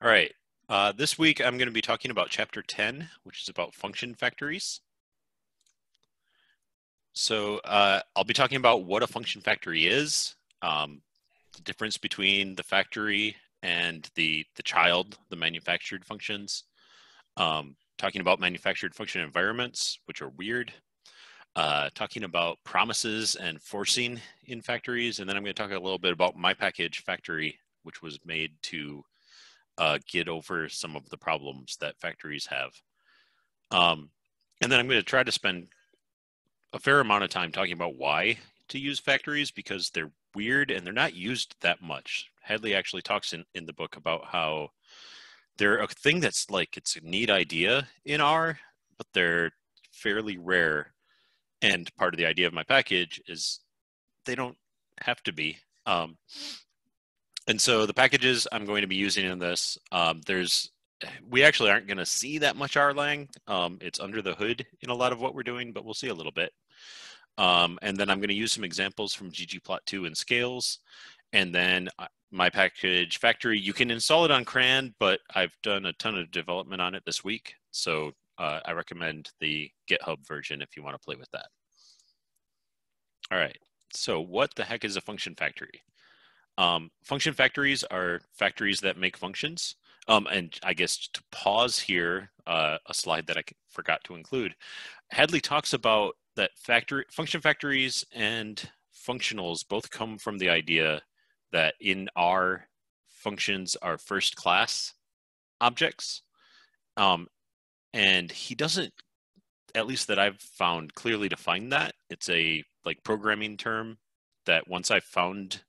All right. Uh, this week I'm going to be talking about chapter 10, which is about function factories. So uh, I'll be talking about what a function factory is, um, the difference between the factory and the, the child, the manufactured functions, um, talking about manufactured function environments, which are weird, uh, talking about promises and forcing in factories, and then I'm going to talk a little bit about my package factory, which was made to uh, get over some of the problems that factories have. Um, and then I'm going to try to spend a fair amount of time talking about why to use factories because they're weird and they're not used that much. Hadley actually talks in, in the book about how they're a thing that's like it's a neat idea in R, but they're fairly rare. And part of the idea of my package is they don't have to be. Um, and so the packages I'm going to be using in this, um, there's, we actually aren't going to see that much RLang. Um, it's under the hood in a lot of what we're doing, but we'll see a little bit. Um, and then I'm going to use some examples from ggplot2 and scales. And then uh, my package factory, you can install it on CRAN, but I've done a ton of development on it this week. So uh, I recommend the GitHub version if you want to play with that. All right, so what the heck is a function factory? Um, function factories are factories that make functions. Um, and I guess to pause here, uh, a slide that I forgot to include, Hadley talks about that factory function factories and functionals both come from the idea that in R functions are first class objects. Um, and he doesn't, at least that I've found clearly define that. It's a like programming term that once I found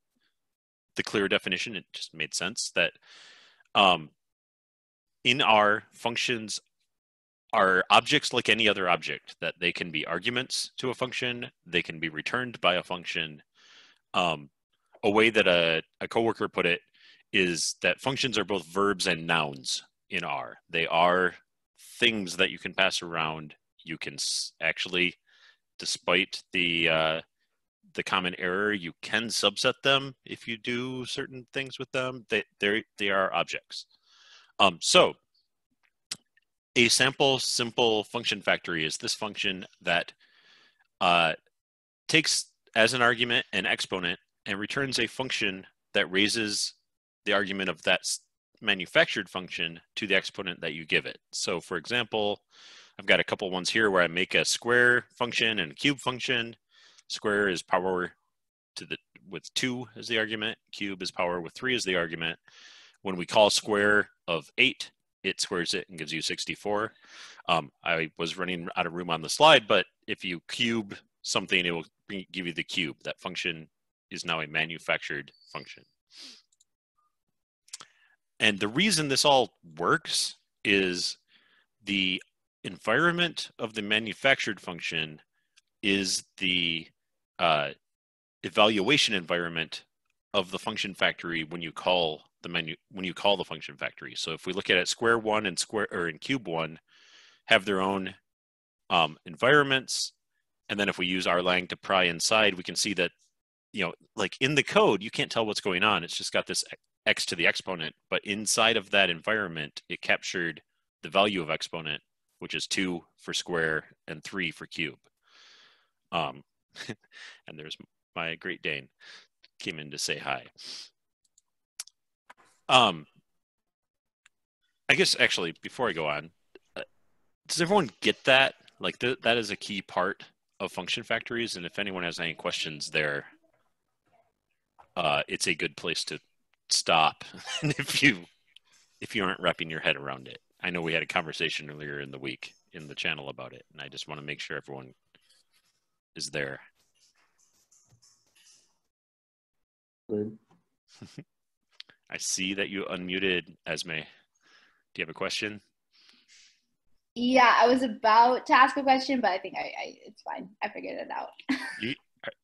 the clear definition, it just made sense that um, in R functions are objects like any other object that they can be arguments to a function, they can be returned by a function. Um, a way that a, a coworker put it is that functions are both verbs and nouns in R. They are things that you can pass around. You can actually, despite the uh, the common error. You can subset them if you do certain things with them. They they are objects. Um, so a sample simple function factory is this function that uh, takes as an argument an exponent and returns a function that raises the argument of that manufactured function to the exponent that you give it. So for example, I've got a couple ones here where I make a square function and a cube function Square is power to the with two as the argument. Cube is power with three as the argument. When we call square of eight, it squares it and gives you 64. Um, I was running out of room on the slide, but if you cube something, it will give you the cube. That function is now a manufactured function. And the reason this all works is the environment of the manufactured function is the uh, evaluation environment of the function factory when you call the menu when you call the function factory. So if we look at it, square one and square or in cube one have their own um, environments, and then if we use rlang to pry inside, we can see that you know like in the code you can't tell what's going on. It's just got this x to the exponent, but inside of that environment, it captured the value of exponent, which is two for square and three for cube. Um, and there's my Great Dane came in to say hi. Um, I guess actually before I go on, uh, does everyone get that? Like th- that is a key part of function factories, and if anyone has any questions there, uh, it's a good place to stop. if you if you aren't wrapping your head around it, I know we had a conversation earlier in the week in the channel about it, and I just want to make sure everyone is there. I see that you unmuted Esme. Do you have a question? Yeah, I was about to ask a question, but I think I, I it's fine. I figured it out. you,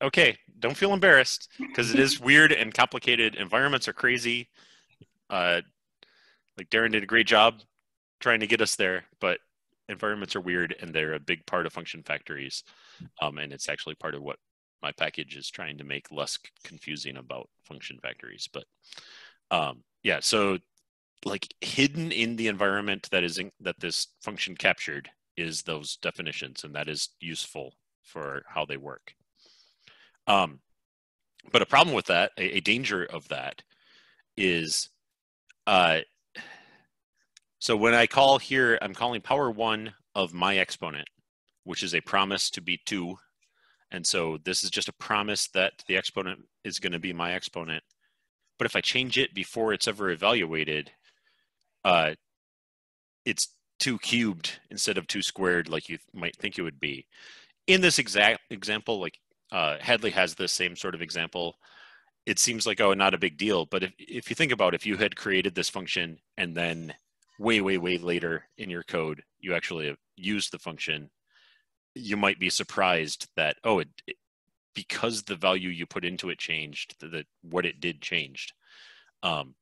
okay, don't feel embarrassed because it is weird and complicated. Environments are crazy. Uh, like Darren did a great job trying to get us there, but environments are weird and they're a big part of function factories. Um, and it's actually part of what my package is trying to make less confusing about function factories. But um, yeah, so like hidden in the environment that is in, that this function captured is those definitions, and that is useful for how they work. Um, but a problem with that, a, a danger of that, is uh, so when I call here, I'm calling power one of my exponent, which is a promise to be two. And so this is just a promise that the exponent is going to be my exponent. But if I change it before it's ever evaluated, uh, it's two cubed instead of two squared like you might think it would be. In this exact example, like uh, Hadley has the same sort of example. It seems like, oh, not a big deal. But if, if you think about if you had created this function and then way, way, way later in your code, you actually used the function, you might be surprised that, oh, it, it because the value you put into it changed, that what it did changed. Um,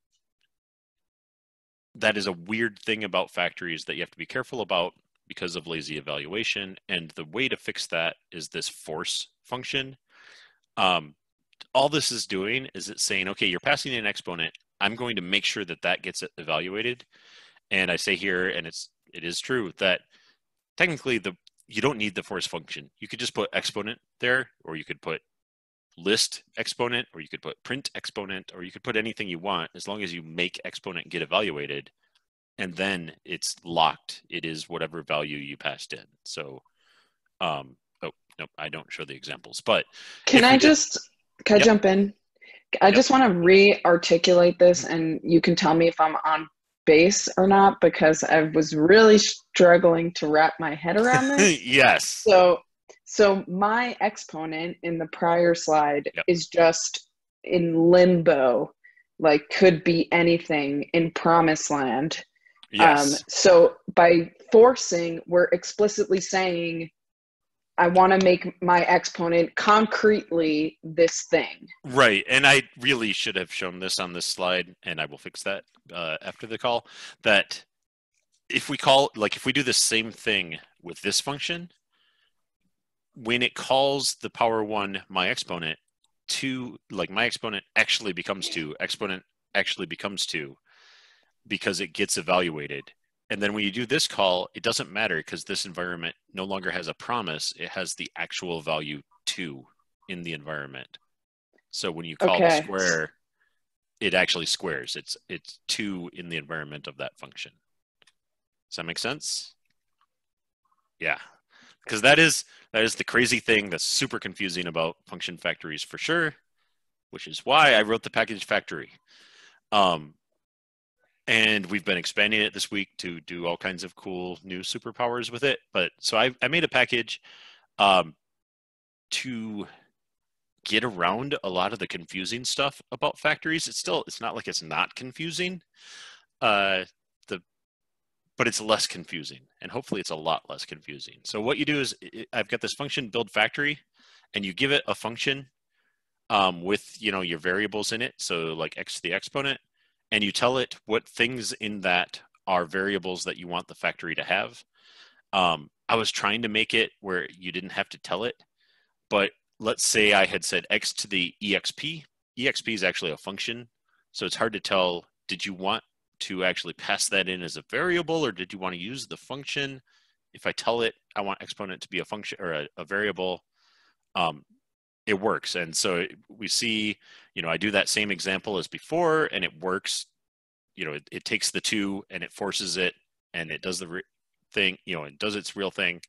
that is a weird thing about factories that you have to be careful about because of lazy evaluation. And the way to fix that is this force function. Um, all this is doing is it's saying, okay, you're passing an exponent. I'm going to make sure that that gets evaluated. And I say here, and it's it is true that technically the you don't need the force function. You could just put exponent there, or you could put list exponent, or you could put print exponent, or you could put anything you want as long as you make exponent get evaluated, and then it's locked. It is whatever value you passed in. So, um, oh no, I don't show the examples, but can I just can I yep. jump in? I yep. just want to re-articulate this, and you can tell me if I'm on base or not because I was really struggling to wrap my head around this. yes. So so my exponent in the prior slide yep. is just in limbo, like could be anything in promised land. Yes. Um, so by forcing, we're explicitly saying I want to make my exponent concretely this thing. Right. And I really should have shown this on this slide, and I will fix that uh, after the call. That if we call, like, if we do the same thing with this function, when it calls the power one my exponent, two, like, my exponent actually becomes two, exponent actually becomes two because it gets evaluated and then when you do this call, it doesn't matter because this environment no longer has a promise. It has the actual value two in the environment. So when you call okay. the square, it actually squares. It's it's two in the environment of that function. Does that make sense? Yeah. Because that is that is the crazy thing that's super confusing about function factories for sure, which is why I wrote the package factory. Um, and we've been expanding it this week to do all kinds of cool new superpowers with it. But so I, I made a package um, to get around a lot of the confusing stuff about factories. It's still it's not like it's not confusing, uh, the but it's less confusing, and hopefully it's a lot less confusing. So what you do is I've got this function build factory, and you give it a function um, with you know your variables in it. So like x to the exponent and you tell it what things in that are variables that you want the factory to have. Um, I was trying to make it where you didn't have to tell it, but let's say I had said x to the exp. exp is actually a function, so it's hard to tell. Did you want to actually pass that in as a variable, or did you want to use the function? If I tell it I want exponent to be a function or a, a variable, um, it works. And so we see, you know, I do that same example as before and it works. You know, it, it takes the two and it forces it and it does the re- thing, you know, it does its real thing.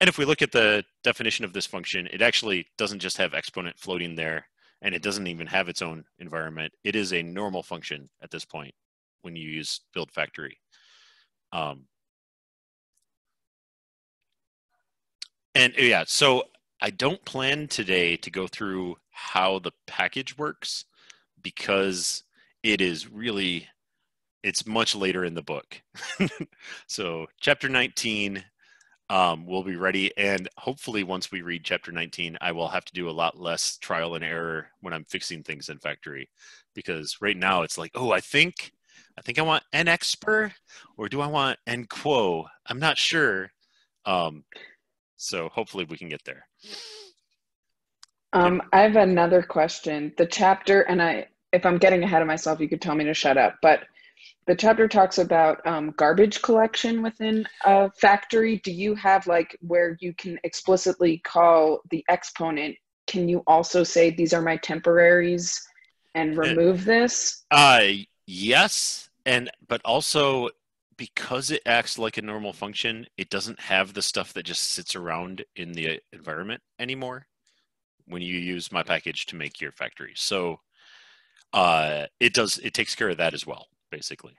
And if we look at the definition of this function, it actually doesn't just have exponent floating there and it doesn't even have its own environment. It is a normal function at this point when you use build factory. Um, and yeah, so I don't plan today to go through how the package works because it is really it's much later in the book. so chapter 19 um, will be ready and hopefully once we read chapter 19 I will have to do a lot less trial and error when I'm fixing things in factory because right now it's like oh I think I think I want enexpr or do I want enquo I'm not sure um, so hopefully we can get there. Um, I have another question. The chapter, and I, if I'm getting ahead of myself, you could tell me to shut up. But the chapter talks about um, garbage collection within a factory. Do you have like where you can explicitly call the exponent? Can you also say these are my temporaries and remove this? Uh, yes, and but also because it acts like a normal function, it doesn't have the stuff that just sits around in the environment anymore when you use my package to make your factory. So uh, it does it takes care of that as well, basically.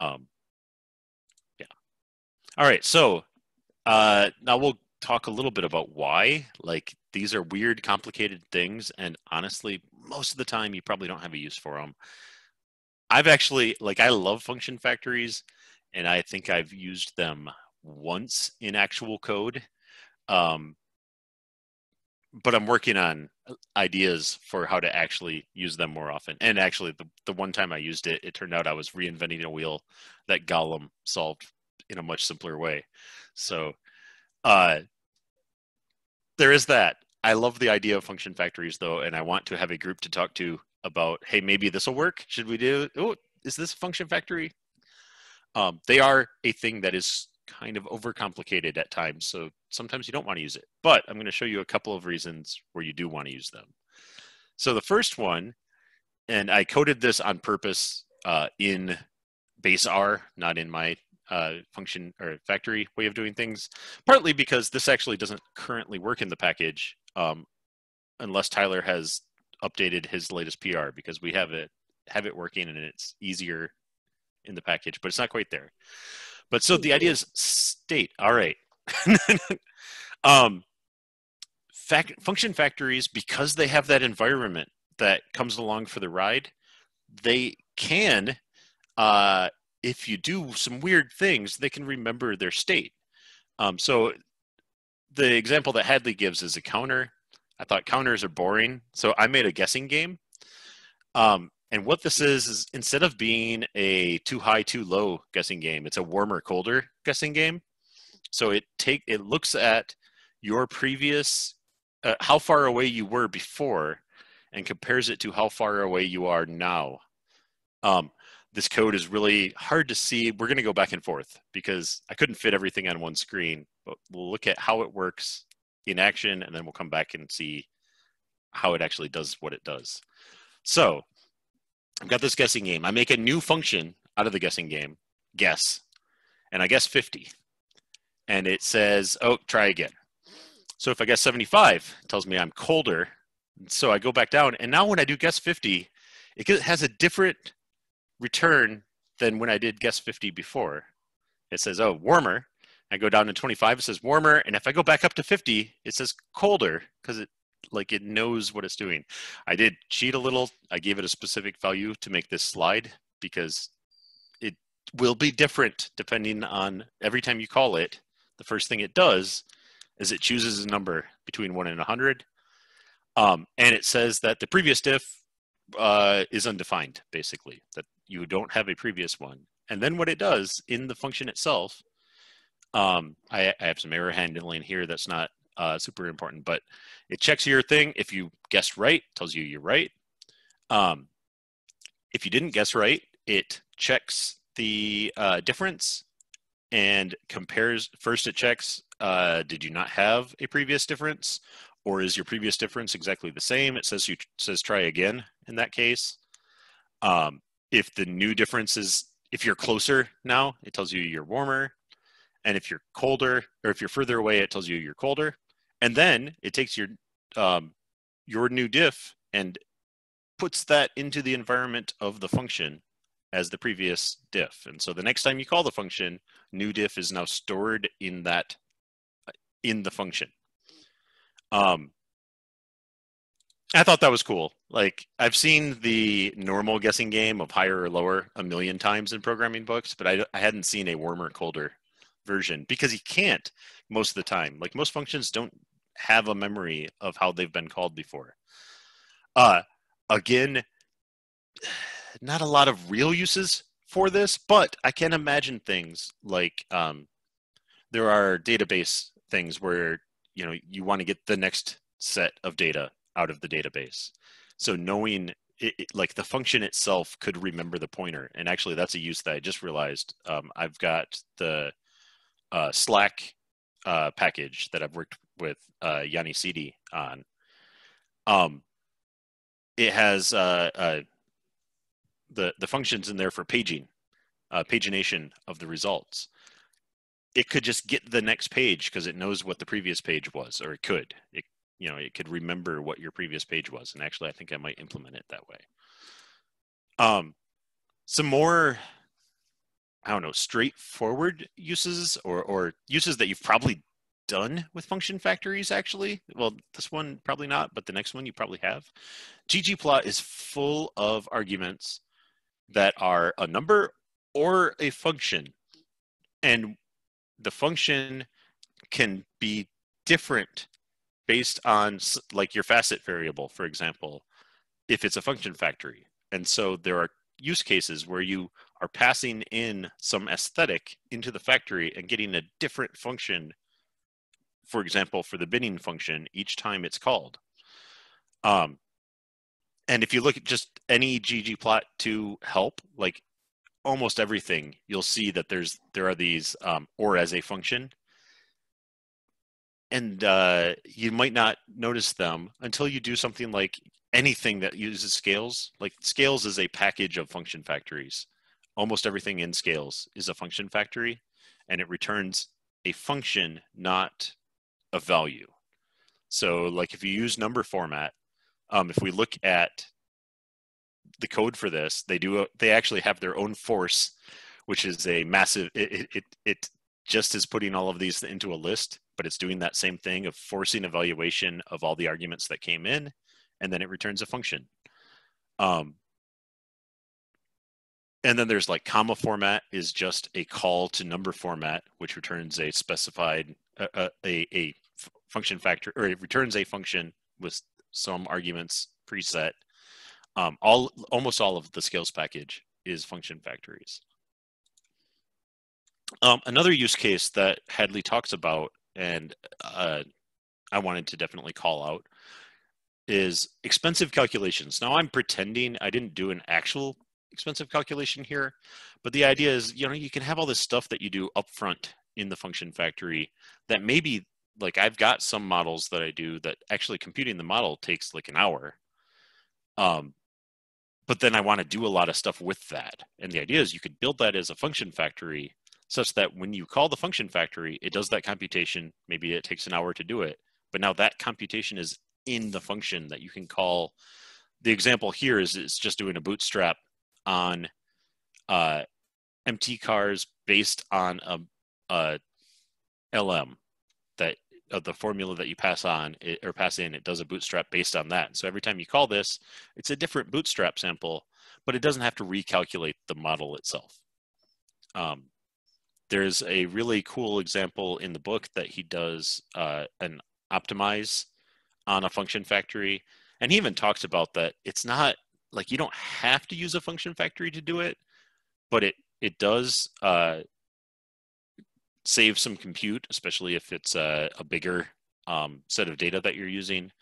Um, yeah. All right. So uh, now we'll talk a little bit about why. Like these are weird, complicated things, and honestly, most of the time you probably don't have a use for them. I've actually like I love function factories, and I think I've used them once in actual code. Um, but I'm working on ideas for how to actually use them more often. And actually, the, the one time I used it, it turned out I was reinventing a wheel that Golem solved in a much simpler way. So uh, there is that. I love the idea of function factories, though, and I want to have a group to talk to about, hey, maybe this will work. Should we do? Oh, is this function factory? Um, they are a thing that is kind of overcomplicated at times. So sometimes you don't want to use it. But I'm going to show you a couple of reasons where you do want to use them. So the first one, and I coded this on purpose uh, in base R, not in my uh, function or factory way of doing things, partly because this actually doesn't currently work in the package um, unless Tyler has updated his latest PR because we have it have it working and it's easier in the package, but it's not quite there. But so the idea is state. All right. um, fact, function factories, because they have that environment that comes along for the ride, they can, uh, if you do some weird things, they can remember their state. Um, so the example that Hadley gives is a counter. I thought counters are boring, so I made a guessing game. Um, and what this is is instead of being a too high, too low guessing game, it's a warmer, colder guessing game. So it take it looks at your previous uh, how far away you were before and compares it to how far away you are now. Um, this code is really hard to see. We're going to go back and forth because I couldn't fit everything on one screen, but we'll look at how it works in action and then we'll come back and see how it actually does what it does. So I've got this guessing game. I make a new function out of the guessing game, guess, and I guess 50. And it says, oh, try again. So if I guess 75, it tells me I'm colder. So I go back down. And now when I do guess 50, it has a different return than when I did guess 50 before. It says, oh, warmer. I go down to 25, it says warmer. And if I go back up to 50, it says colder because it like it knows what it's doing. I did cheat a little. I gave it a specific value to make this slide because it will be different depending on every time you call it. The first thing it does is it chooses a number between one and a hundred, um, and it says that the previous diff uh, is undefined, basically that you don't have a previous one. And then what it does in the function itself, um, I, I have some error handling here that's not uh, super important. But it checks your thing. If you guessed right, tells you you're right. Um, if you didn't guess right, it checks the uh, difference and compares. First, it checks uh, did you not have a previous difference, or is your previous difference exactly the same? It says you says try again in that case. Um, if the new difference is if you're closer now, it tells you you're warmer. And if you're colder, or if you're further away, it tells you you're colder and then it takes your um, your new diff and puts that into the environment of the function as the previous diff. And so the next time you call the function, new diff is now stored in that in the function. Um, I thought that was cool. Like I've seen the normal guessing game of higher or lower a million times in programming books, but I, I hadn't seen a warmer colder version because you can't most of the time. Like most functions don't have a memory of how they've been called before. Uh, again, not a lot of real uses for this, but I can imagine things like um, there are database things where you know you want to get the next set of data out of the database. So knowing it, it, like the function itself could remember the pointer. And actually, that's a use that I just realized. Um, I've got the uh, Slack uh, package that I've worked with uh, Yoni Sidi on. Um, it has uh, uh, the the functions in there for paging, uh, pagination of the results. It could just get the next page because it knows what the previous page was, or it could. It you know it could remember what your previous page was and actually i think i might implement it that way um some more i don't know straightforward uses or or uses that you've probably done with function factories actually? Well this one probably not but the next one you probably have. Ggplot is full of arguments that are a number or a function. And the function can be different based on like your facet variable, for example, if it's a function factory. And so there are use cases where you are passing in some aesthetic into the factory and getting a different function, for example, for the binning function each time it's called. Um, and if you look at just any ggplot2 help, like almost everything, you'll see that there's there are these um, or as a function and uh, you might not notice them until you do something like anything that uses scales. Like scales is a package of function factories. Almost everything in scales is a function factory, and it returns a function, not a value. So, like if you use number format, um, if we look at the code for this, they do a, they actually have their own force, which is a massive. It it it just is putting all of these into a list but it's doing that same thing of forcing evaluation of all the arguments that came in, and then it returns a function. Um, and then there's like comma format is just a call to number format, which returns a specified a, a, a function factor, or it returns a function with some arguments preset. Um, all almost all of the scales package is function factories. Um, another use case that Hadley talks about and uh, I wanted to definitely call out is expensive calculations. Now I'm pretending I didn't do an actual expensive calculation here, but the idea is, you know, you can have all this stuff that you do upfront in the function factory that maybe like I've got some models that I do that actually computing the model takes like an hour. Um, but then I want to do a lot of stuff with that. And the idea is you could build that as a function factory such that when you call the function factory, it does that computation. Maybe it takes an hour to do it, but now that computation is in the function that you can call. The example here is it's just doing a bootstrap on uh, mtcars based on a, a LM that uh, the formula that you pass on it, or pass in, it does a bootstrap based on that. So every time you call this, it's a different bootstrap sample, but it doesn't have to recalculate the model itself. Um, there's a really cool example in the book that he does uh, an optimize on a function factory and he even talks about that it's not like you don't have to use a function factory to do it but it it does uh, save some compute especially if it's a, a bigger um, set of data that you're using.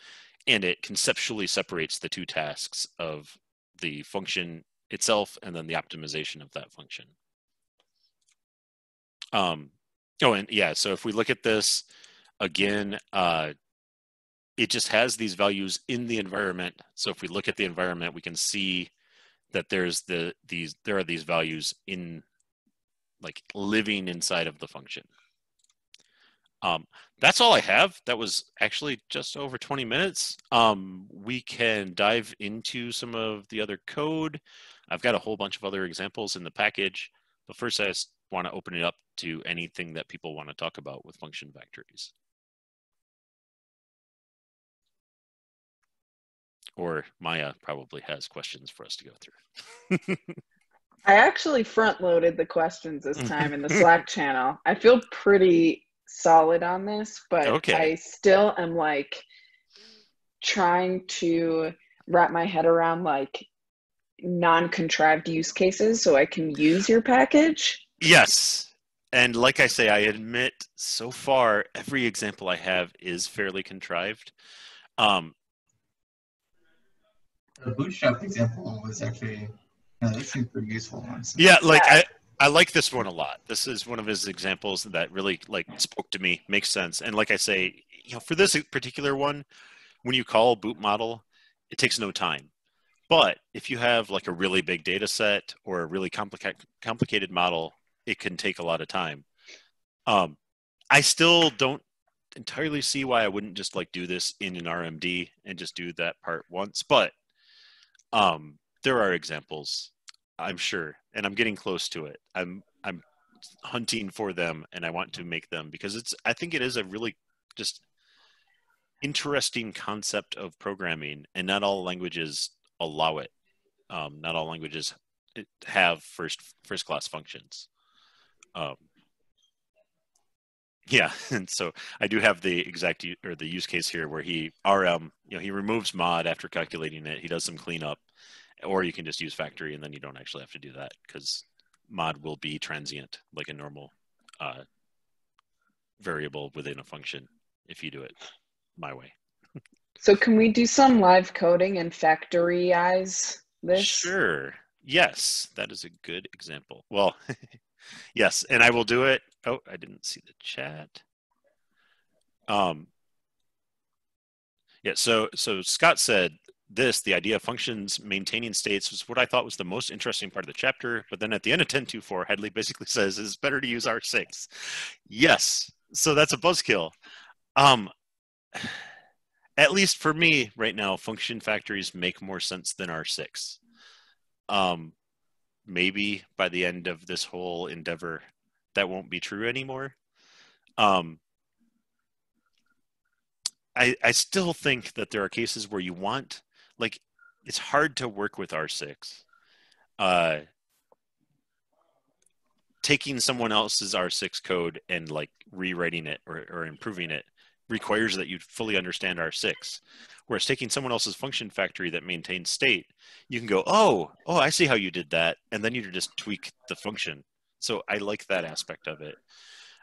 And it conceptually separates the two tasks of the function itself and then the optimization of that function. Um, oh, and yeah, so if we look at this again, uh, it just has these values in the environment. So if we look at the environment, we can see that there's the these there are these values in like living inside of the function. Um, that's all I have. That was actually just over 20 minutes. Um, we can dive into some of the other code. I've got a whole bunch of other examples in the package. But first, I just want to open it up to anything that people want to talk about with function factories. Or Maya probably has questions for us to go through. I actually front loaded the questions this time in the Slack channel. I feel pretty solid on this, but okay. I still am like trying to wrap my head around like non-contrived use cases so I can use your package. Yes. And like I say, I admit so far every example I have is fairly contrived. Um, the bootstrap example was actually yeah, that seemed pretty useful. Yeah, like I, I like this one a lot. This is one of his examples that really like spoke to me, makes sense. And like I say, you know, for this particular one, when you call boot model, it takes no time. But if you have like a really big data set or a really complicated complicated model, it can take a lot of time. Um, I still don't entirely see why I wouldn't just like do this in an RMD and just do that part once. But um, there are examples, I'm sure, and I'm getting close to it. I'm I'm hunting for them, and I want to make them because it's. I think it is a really just interesting concept of programming, and not all languages allow it. Um, not all languages have first first class functions. Um, yeah, and so I do have the exact or the use case here where he RM, you know, he removes mod after calculating it. He does some cleanup, or you can just use factory and then you don't actually have to do that because mod will be transient like a normal uh, variable within a function if you do it my way. so can we do some live coding and factoryize this? Sure. Yes, that is a good example. Well, yes, and I will do it. Oh, I didn't see the chat. Um, yeah, so so Scott said this, the idea of functions maintaining states was what I thought was the most interesting part of the chapter. But then at the end of 10.2.4, Hadley basically says it's better to use R6. Yes, so that's a buzzkill. Um, at least for me right now, function factories make more sense than R6. Um, maybe by the end of this whole endeavor, that won't be true anymore. Um, I, I still think that there are cases where you want, like, it's hard to work with R6. Uh, taking someone else's R6 code and like rewriting it or, or improving it requires that you fully understand R6. Whereas taking someone else's function factory that maintains state, you can go, oh, oh, I see how you did that, and then you just tweak the function. So I like that aspect of it.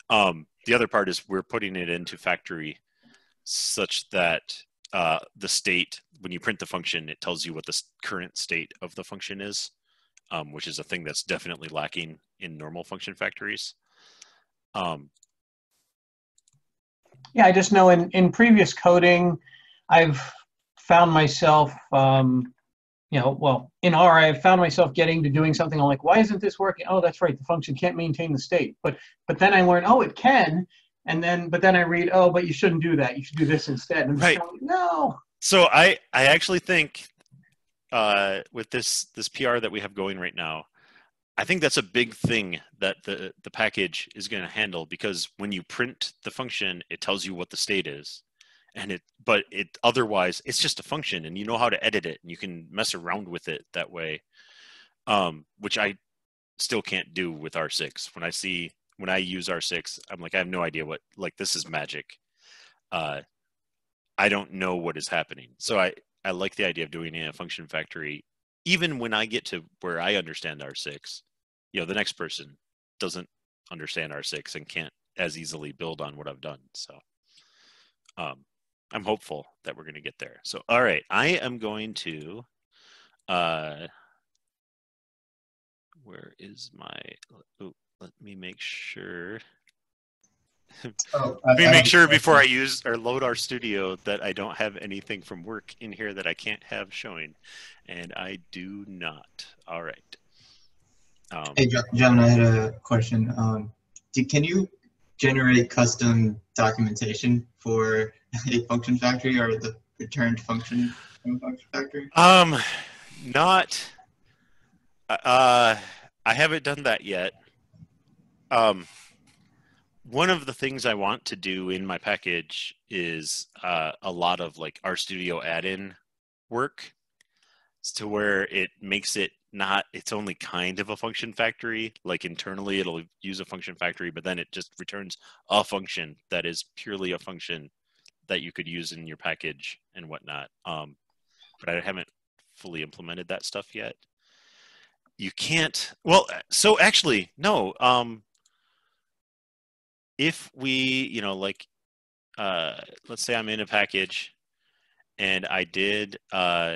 Um, the other part is we're putting it into factory such that uh, the state, when you print the function, it tells you what the current state of the function is, um, which is a thing that's definitely lacking in normal function factories. Um, yeah, I just know in, in previous coding, I've found myself, um, you know, well, in R, I've found myself getting to doing something. I'm like, why isn't this working? Oh, that's right, the function can't maintain the state. But but then I learn, oh, it can. And then, but then I read, oh, but you shouldn't do that. You should do this instead. And right. Going, no. So I I actually think uh, with this this PR that we have going right now, I think that's a big thing that the the package is going to handle because when you print the function, it tells you what the state is, and it but it otherwise it's just a function, and you know how to edit it, and you can mess around with it that way, um, which I still can't do with R6. When I see when I use R6, I'm like I have no idea what like this is magic. Uh, I don't know what is happening, so I I like the idea of doing a function factory even when I get to where I understand R6, you know, the next person doesn't understand R6 and can't as easily build on what I've done. So um, I'm hopeful that we're going to get there. So, all right, I am going to, uh, where is my, oh, let me make sure. Oh, Let me make sure before I use or load RStudio that I don't have anything from work in here that I can't have showing, and I do not. All right. Um, hey, Jon, I had a question. Um, do, can you generate custom documentation for a function factory or the returned function from function factory? Um, not. Uh, I haven't done that yet. Um, one of the things I want to do in my package is uh, a lot of like RStudio add-in work to where it makes it not it's only kind of a function factory. Like internally it'll use a function factory but then it just returns a function that is purely a function that you could use in your package and whatnot. Um, but i haven't fully implemented that stuff yet. You can't well so actually no um, if we, you know, like, uh, let's say I'm in a package and I did, uh,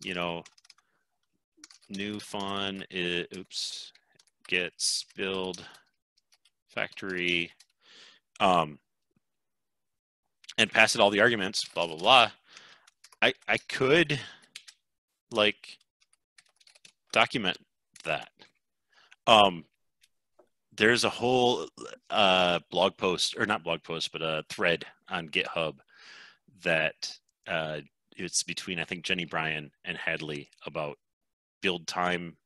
you know, new fun oops, gets build factory, um, and pass it all the arguments, blah, blah, blah. I, I could like document that. Um, there's a whole uh, blog post, or not blog post, but a thread on GitHub that uh, it's between I think Jenny Bryan and Hadley about build time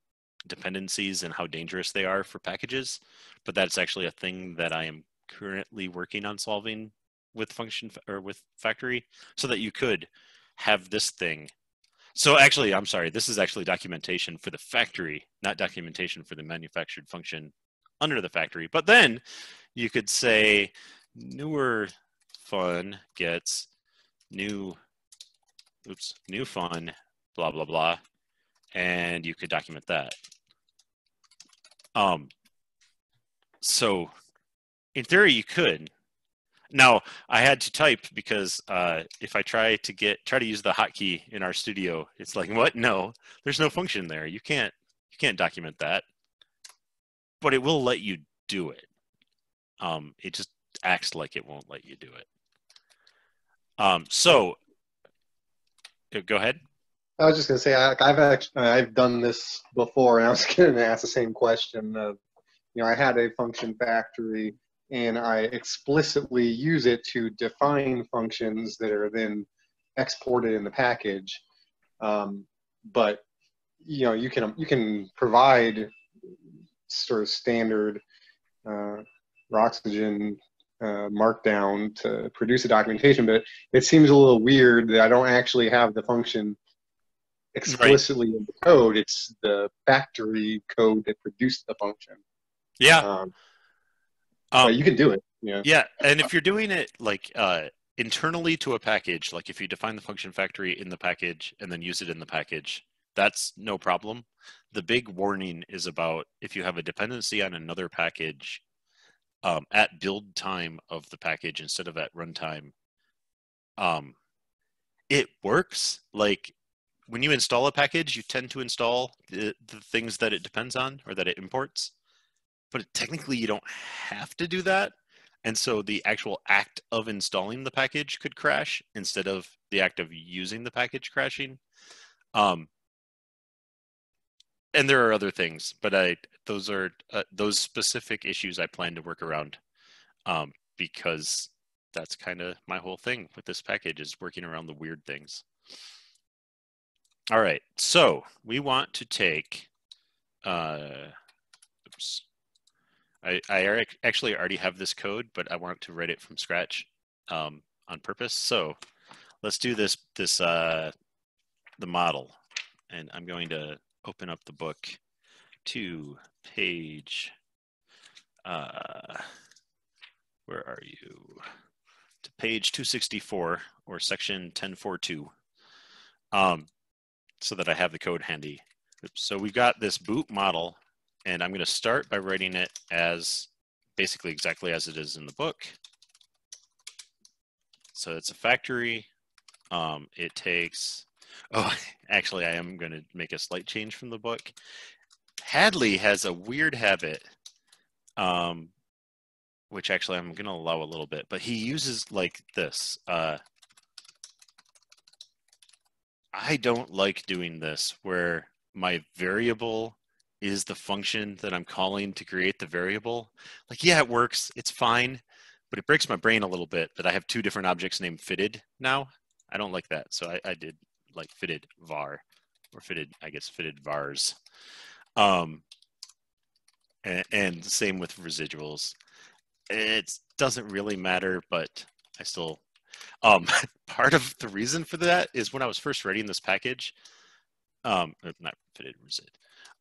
dependencies and how dangerous they are for packages. But that's actually a thing that I am currently working on solving with function or with factory, so that you could have this thing. So actually, I'm sorry, this is actually documentation for the factory, not documentation for the manufactured function under the factory. But then you could say newer fun gets new, oops, new fun, blah, blah, blah. And you could document that. Um, so in theory, you could. Now I had to type because uh, if I try to get try to use the hotkey in RStudio, it's like what? No, there's no function there. You can't you can't document that but it will let you do it. Um, it just acts like it won't let you do it. Um, so, uh, go ahead. I was just going to say I, have actually I've done this before, and I was going to ask the same question. Of, you know, I had a function factory, and I explicitly use it to define functions that are then exported in the package. Um, but you know, you can you can provide sort of standard uh, Roxygen uh, markdown to produce a documentation, but it seems a little weird that I don't actually have the function explicitly right. in the code. It's the factory code that produced the function. Yeah. Um, um, you can do it. Yeah. Yeah, and if you're doing it like uh, internally to a package, like if you define the function factory in the package and then use it in the package, that's no problem. The big warning is about if you have a dependency on another package um, at build time of the package instead of at runtime. Um, it works. Like when you install a package, you tend to install the, the things that it depends on or that it imports. But technically, you don't have to do that. And so the actual act of installing the package could crash instead of the act of using the package crashing. Um, and there are other things, but I those are uh, those specific issues I plan to work around um, because that's kind of my whole thing with this package is working around the weird things. All right, so we want to take. Uh, oops. I, I actually already have this code, but I want to write it from scratch um, on purpose. So let's do this. This uh, the model, and I'm going to open up the book to page, uh, where are you? To page 264 or section 1042, um, so that I have the code handy. So we've got this boot model, and I'm going to start by writing it as basically exactly as it is in the book. So it's a factory. Um, it takes Oh, actually, I am going to make a slight change from the book. Hadley has a weird habit, um, which actually I'm going to allow a little bit, but he uses like this. Uh, I don't like doing this where my variable is the function that I'm calling to create the variable. Like, yeah, it works. It's fine. But it breaks my brain a little bit that I have two different objects named fitted now. I don't like that. So I, I did like fitted var or fitted, I guess, fitted vars. Um, and, same with residuals. It doesn't really matter, but I still, um, part of the reason for that is when I was first writing this package, um, not fitted resid,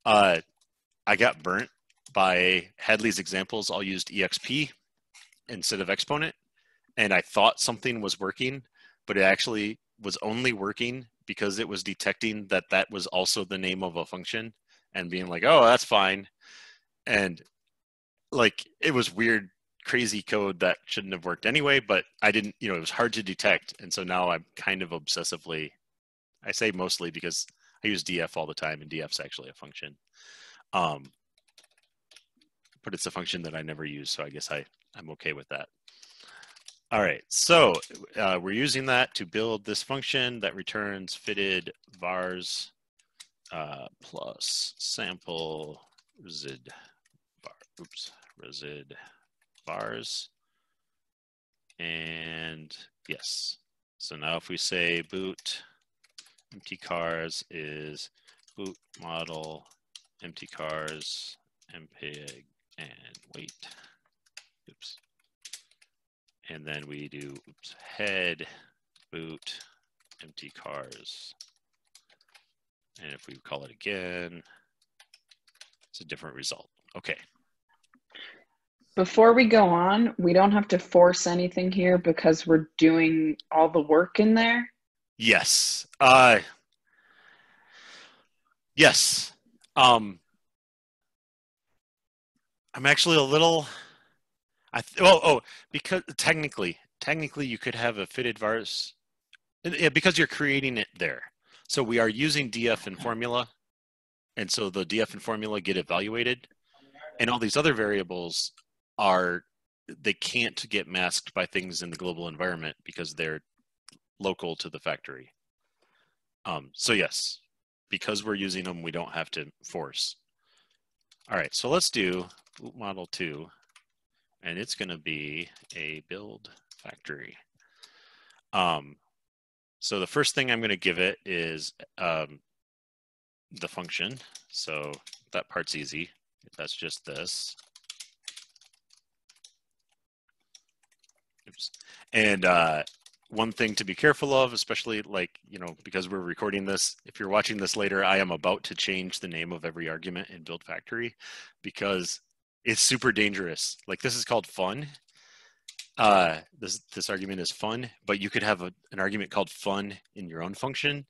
uh, I got burnt by Hadley's examples. All used exp instead of exponent, and I thought something was working, but it actually was only working because it was detecting that that was also the name of a function and being like, oh, that's fine. And like it was weird, crazy code that shouldn't have worked anyway, but I didn't, you know, it was hard to detect. And so now I'm kind of obsessively, I say mostly because I use df all the time, and df's actually a function. Um, but it's a function that I never use, so I guess I, I'm okay with that. All right, so uh, we're using that to build this function that returns fitted vars uh, plus sample resid var, oops, resid vars. And yes, so now if we say boot mtcars is boot model mtcars mpeg and wait. Oops. And then we do oops, head boot mtcars. And if we call it again, it's a different result. Okay. Before we go on, we don't have to force anything here because we're doing all the work in there. Yes. Uh, yes. Um, I'm actually a little. I th- oh oh because technically technically you could have a fitted vars, because you're creating it there. So we are using df and formula, and so the df and formula get evaluated, and all these other variables are they can't get masked by things in the global environment because they're local to the factory. Um, so yes, because we're using them, we don't have to force. All right, so let's do model two, and it's going to be a build factory. Um, so the first thing I'm going to give it is um, the function. So that part's easy. That's just this. Oops. And uh, one thing to be careful of, especially like, you know, because we're recording this, if you're watching this later, I am about to change the name of every argument in Build Factory because it's super dangerous. Like this is called fun. Uh, this this argument is fun, but you could have a, an argument called fun in your own function,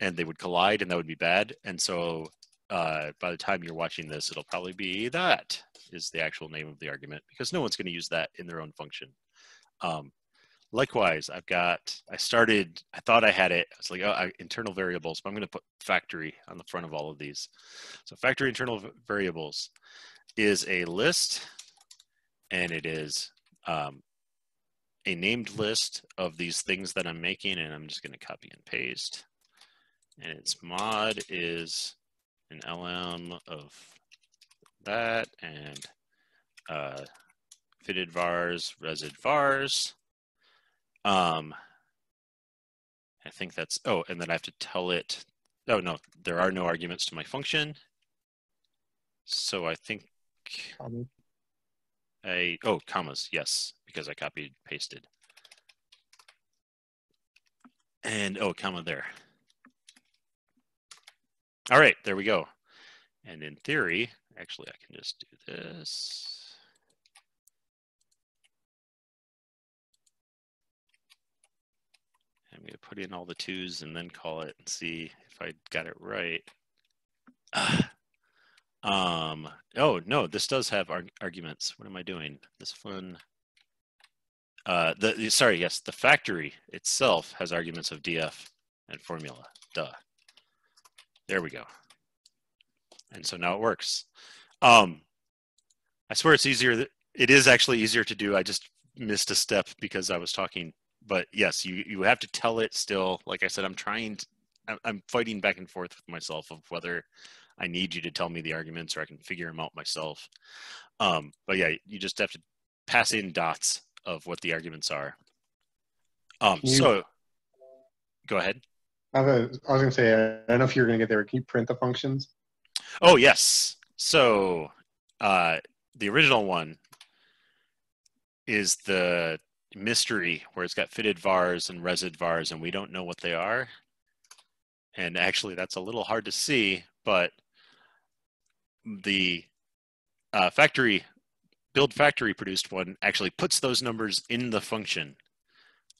and they would collide, and that would be bad. And so, uh, by the time you're watching this, it'll probably be that is the actual name of the argument because no one's going to use that in their own function. Um, Likewise, I've got, I started, I thought I had it. It's like oh, I, internal variables, but I'm going to put factory on the front of all of these. So factory internal variables is a list and it is um, a named list of these things that I'm making and I'm just going to copy and paste. And its mod is an LM of that and uh, fitted vars, resid vars. Um, I think that's, oh, and then I have to tell it, oh no, there are no arguments to my function. So I think I, oh, commas, yes, because I copied, pasted. And, oh, comma there. All right, there we go. And in theory, actually, I can just do this. I'm going to put in all the twos and then call it and see if I got it right. Ah. Um, oh, no, this does have arg arguments. What am I doing? This one. Uh, the sorry, yes, the factory itself has arguments of df and formula. Duh. There we go. And so now it works. Um, I swear it's easier. It is actually easier to do. I just missed a step because I was talking but yes, you you have to tell it still. Like I said, I'm trying. To, I'm fighting back and forth with myself of whether I need you to tell me the arguments or I can figure them out myself. Um, but yeah, you just have to pass in dots of what the arguments are. Um, you, so go ahead. I was, was going to say, I don't know if you're going to get there. Can you print the functions? Oh, yes. So uh, the original one is the mystery where it's got fitted vars and resid vars and we don't know what they are. And actually that's a little hard to see, but the uh, factory build factory produced one actually puts those numbers in the function.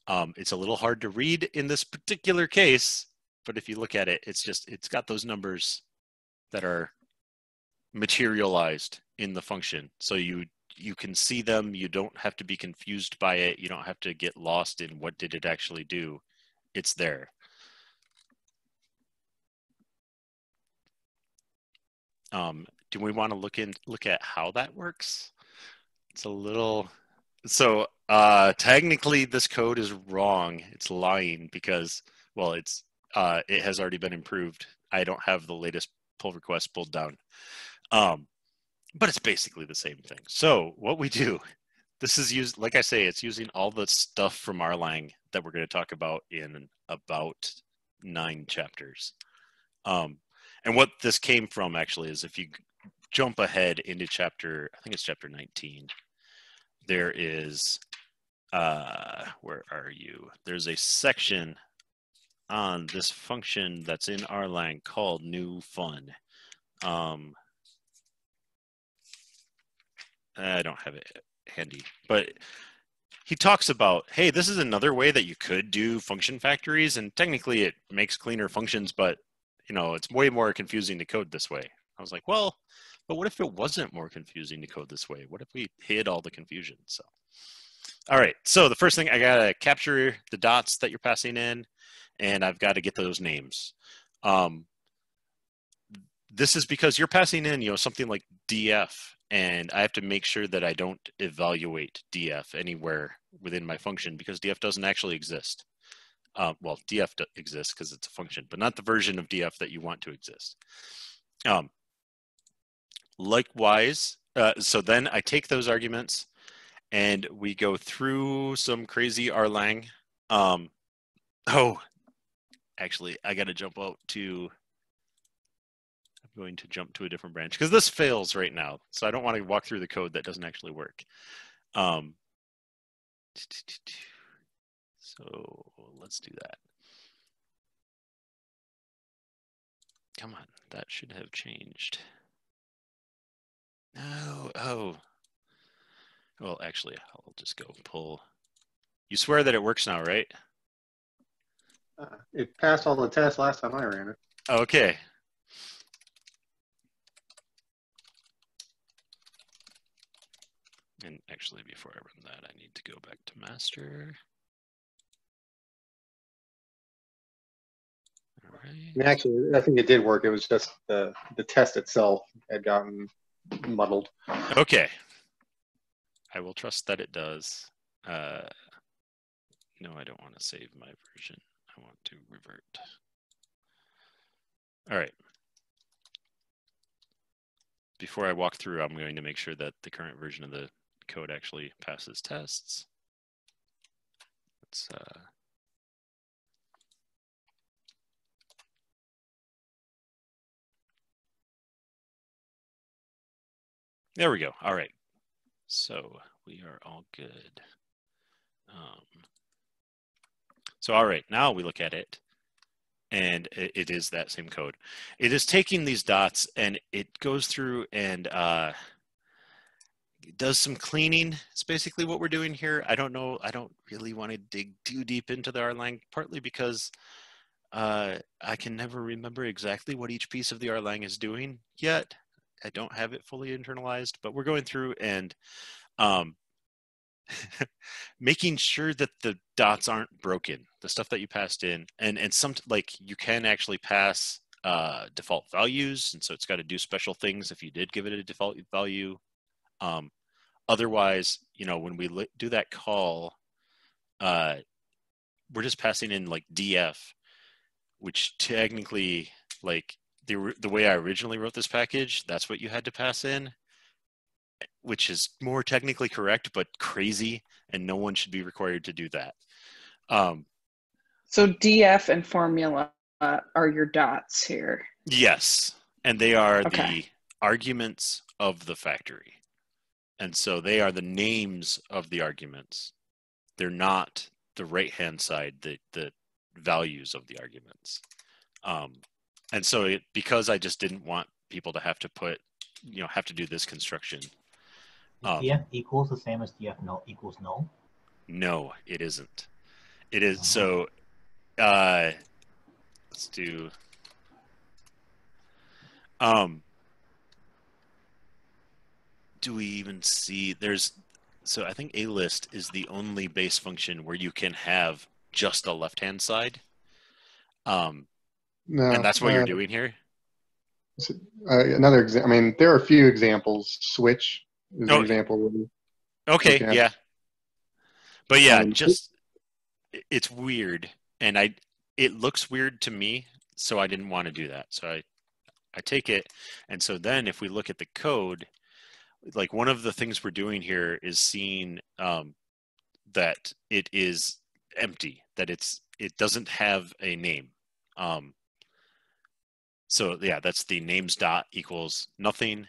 Um, it's a little hard to read in this particular case, but if you look at it, it's just, it's got those numbers that are materialized in the function. So you you can see them you don't have to be confused by it you don't have to get lost in what did it actually do it's there Um, do we want to look in look at how that works? It's a little so uh, technically this code is wrong. It's lying because well, it's uh, it has already been improved. I don't have the latest pull request pulled down, um, but it's basically the same thing. So what we do, this is used like I say, it's using all the stuff from rlang that we're going to talk about in about nine chapters. Um, and what this came from actually is if you jump ahead into chapter, I think it's chapter 19, there is, uh, where are you? There's a section on this function that's in rlang called new fun. Um, I don't have it handy, but he talks about, hey, this is another way that you could do function factories, and technically it makes cleaner functions, but you know, it's way more confusing to code this way. I was like, well, but what if it wasn't more confusing to code this way? What if we hid all the confusion? So, all right. So the first thing I gotta capture the dots that you're passing in, and I've got to get those names. Um, this is because you're passing in, you know, something like DF, and I have to make sure that I don't evaluate DF anywhere within my function because DF doesn't actually exist. Uh, well, DF exists because it's a function, but not the version of DF that you want to exist. Um, likewise, uh, so then I take those arguments and we go through some crazy rlang. Um, oh, actually, I got to jump out to, I'm going to jump to a different branch because this fails right now. So I don't want to walk through the code that doesn't actually work. Um, so let's do that. Come on, that should have changed. No, oh. Well, actually, I'll just go pull. You swear that it works now, right? Uh, it passed all the tests last time I ran it. Okay. And actually, before I run that, I need to go back to master. All right. I mean, actually, I think it did work. It was just the the test itself had gotten muddled. Okay. I will trust that it does. Uh, no, I don't want to save my version. I want to revert. All right. Before I walk through, I'm going to make sure that the current version of the code actually passes tests. Let's uh, There we go. All right. So we are all good. Um, so, all right, now we look at it and it, it is that same code. It is taking these dots and it goes through and uh, does some cleaning. It's basically what we're doing here. I don't know. I don't really want to dig too deep into the rlang, partly because uh, I can never remember exactly what each piece of the rlang is doing yet. I don't have it fully internalized, but we're going through and um, making sure that the dots aren't broken, the stuff that you passed in, and and some like you can actually pass uh, default values, and so it's got to do special things if you did give it a default value. Um, otherwise, you know, when we li- do that call, uh, we're just passing in like df, which technically like the the way I originally wrote this package, that's what you had to pass in, which is more technically correct, but crazy, and no one should be required to do that. Um, so DF and formula are your dots here. Yes, and they are okay. the arguments of the factory, and so they are the names of the arguments. They're not the right hand side, the the values of the arguments. Um, and so it, because I just didn't want people to have to put, you know, have to do this construction. Um, df equals the same as df null equals null. No, it isn't. It is so. Uh, let's do. Um. Do we even see? There's so I think a list is the only base function where you can have just a left hand side. Um, no, and that's what uh, you're doing here. uh, another example. I mean, there are a few examples. Switch is oh, an example. Okay, yeah. But yeah, um, just it's weird, and I it looks weird to me, so I didn't want to do that. So I I take it, and so then if we look at the code, like one of the things we're doing here is seeing um, that it is empty, that it's it doesn't have a name. Um, so yeah, that's the names dot equals nothing.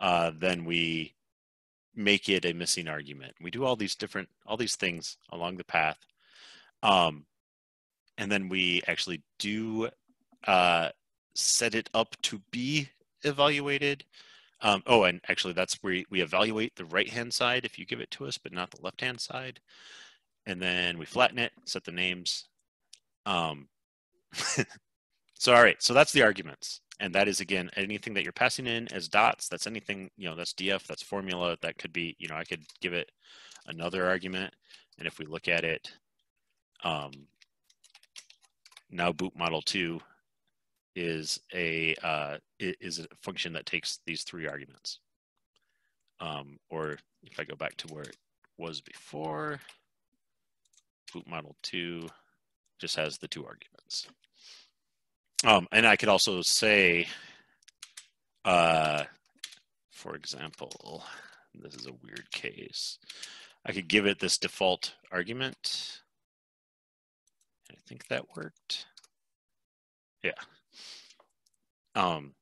Uh, then we make it a missing argument. We do all these different, all these things along the path. Um, and then we actually do uh, set it up to be evaluated. Um, oh, and actually that's where we evaluate the right-hand side if you give it to us, but not the left-hand side. And then we flatten it, set the names. Um, so, all right, so that's the arguments and that is again anything that you're passing in as dots that's anything you know that's df that's formula that could be you know i could give it another argument and if we look at it um, now boot model 2 is a uh, is a function that takes these three arguments. Um, or if i go back to where it was before boot model 2 just has the two arguments um, and I could also say, uh, for example, this is a weird case. I could give it this default argument. I think that worked. Yeah. Um,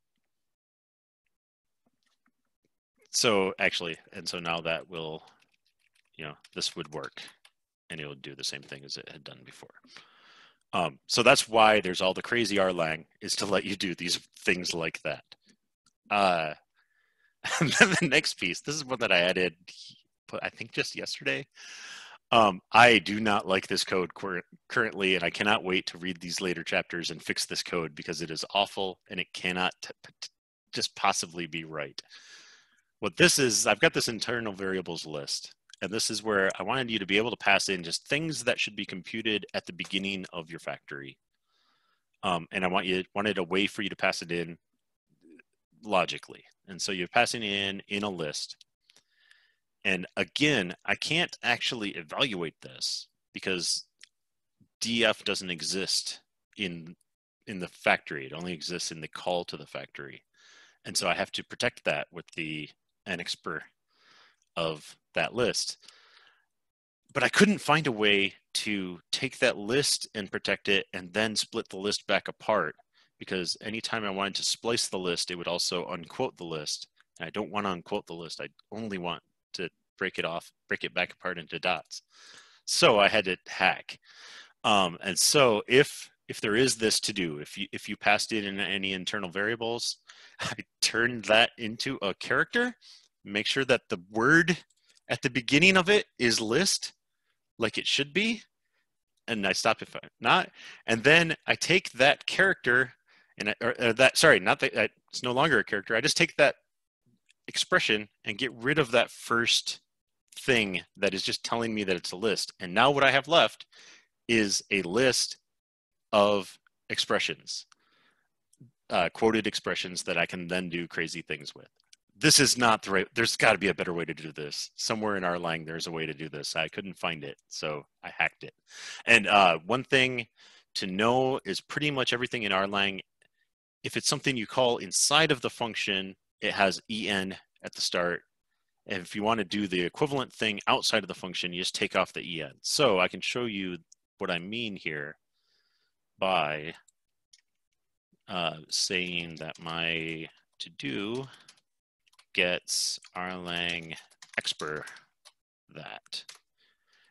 so actually, and so now that will, you know, this would work and it would do the same thing as it had done before. Um, so that's why there's all the crazy rlang is to let you do these things like that. Uh, and then the next piece, this is one that I added, I think just yesterday. Um, I do not like this code cur- currently, and I cannot wait to read these later chapters and fix this code because it is awful and it cannot just possibly be right. What this is, I've got this internal variables list, and this is where I wanted you to be able to pass in just things that should be computed at the beginning of your factory. Um, and I want you wanted a way for you to pass it in logically. And so you're passing in in a list. And again, I can't actually evaluate this because DF doesn't exist in in the factory. It only exists in the call to the factory. And so I have to protect that with the enexpr of that list. But I couldn't find a way to take that list and protect it and then split the list back apart because anytime I wanted to splice the list, it would also unquote the list. And I don't want to unquote the list. I only want to break it off, break it back apart into dots. So I had to hack. Um, and so if if there is this to do, if you if you passed it in any internal variables, I turned that into a character make sure that the word at the beginning of it is list like it should be and i stop if i'm not and then i take that character and I, or, or that sorry not that it's no longer a character i just take that expression and get rid of that first thing that is just telling me that it's a list. And now what i have left is a list of expressions uh, quoted expressions that i can then do crazy things with this is not the right there's got to be a better way to do this. Somewhere in rlang there's a way to do this. I couldn't find it so i hacked it. And uh, one thing to know is pretty much everything in rlang if it's something you call inside of the function it has en at the start. And if you want to do the equivalent thing outside of the function you just take off the en. So i can show you what i mean here by uh, saying that my to do gets rlang expr that.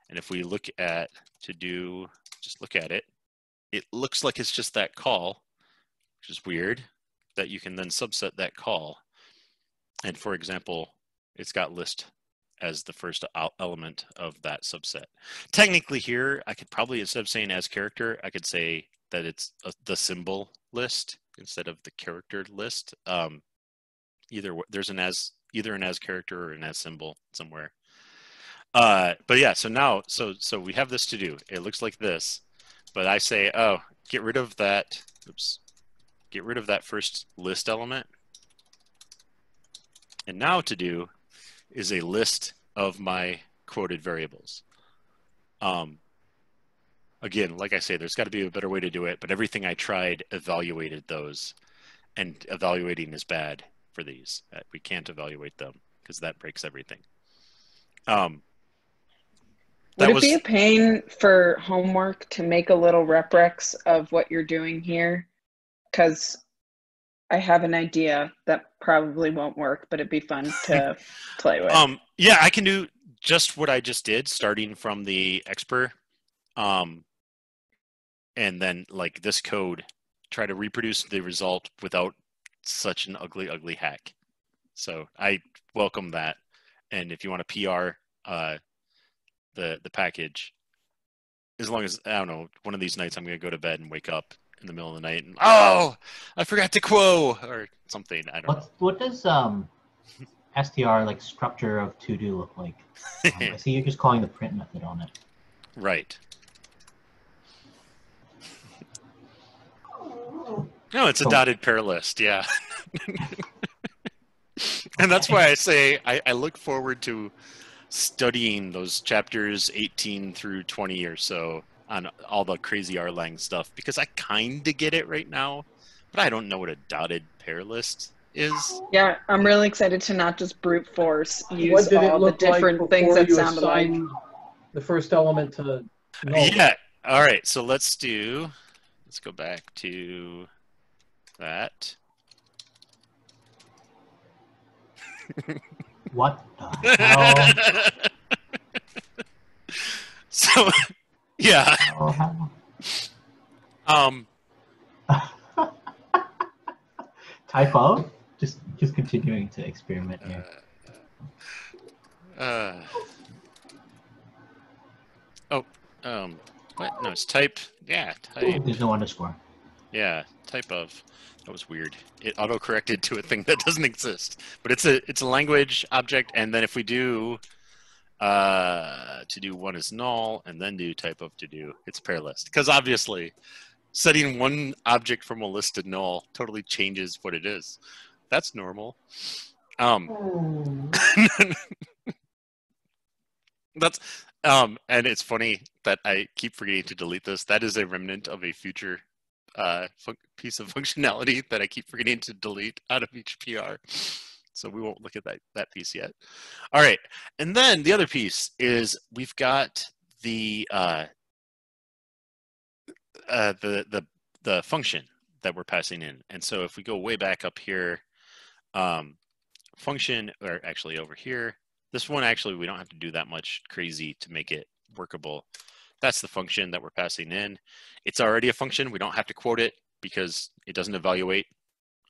And if we look at to do, just look at it, it looks like it's just that call, which is weird, that you can then subset that call. And for example, it's got list as the first element of that subset. Technically here, I could probably, instead of saying as character, I could say that it's a, the symbol list instead of the character list. Um, either there's an as either an as character or an as symbol somewhere. Uh, but yeah, so now so so we have this to do. It looks like this, but I say, oh, get rid of that. Oops. get rid of that first list element. And now to do is a list of my quoted variables. Um, again, like I say, there's got to be a better way to do it, but everything I tried evaluated those, and evaluating is bad for these. Uh, we can't evaluate them because that breaks everything. Um, Would it was, be a pain for homework to make a little reprex of what you're doing here? Because I have an idea that probably won't work, but it'd be fun to play with. Um, yeah, I can do just what I just did, starting from the expert, um, and then like this code, try to reproduce the result without such an ugly, ugly hack. So I welcome that. And if you want to PR uh, the the package, as long as I don't know, one of these nights I'm going to go to bed and wake up in the middle of the night and oh, I forgot to quo or something. I don't what, know. What does um str like structure of to do look like? Um, I see you're just calling the print method on it. Right. No, it's a dotted pair list. Yeah. and that's why I say I, I look forward to studying those chapters 18 through 20 or so on all the crazy rlang stuff because I kind of get it right now, but I don't know what a dotted pair list is. Yeah, I'm really excited to not just brute force use all the different like things that sound like the first element to null. Yeah. All right. So let's do. Let's go back to that. what the hell? so, yeah. Um. Typo. Just, just continuing to experiment here. Uh, uh, oh, um, what? No, it's type. Yeah, type. There's no underscore. Yeah, type of. That was weird. It auto corrected to a thing that doesn't exist. But it's a it's a language object, and then if we do uh, to do one is null, and then do type of to do, it's pair list. Because obviously, setting one object from a list to null totally changes what it is. That's normal. Um, that's um, and it's funny that I keep forgetting to delete this. That is a remnant of a future uh, piece of functionality that I keep forgetting to delete out of each PR. So we won't look at that, that piece yet. All right. And then the other piece is we've got the, uh, uh, the, the, the function that we're passing in. And so if we go way back up here, um, function, or actually over here, this one actually, we don't have to do that much crazy to make it workable. That's the function that we're passing in. It's already a function. We don't have to quote it because it doesn't evaluate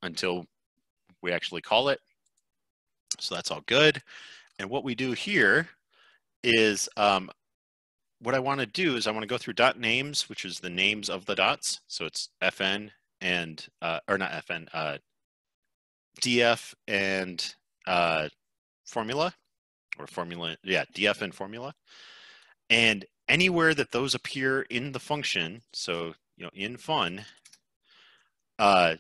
until we actually call it. So that's all good. And what we do here is um, what I want to do is I want to go through dot names, which is the names of the dots. So it's FN and, uh, or not FN, uh, DF and uh, formula or formula, yeah, DF and formula. And anywhere that those appear in the function, so you know in fun, uh,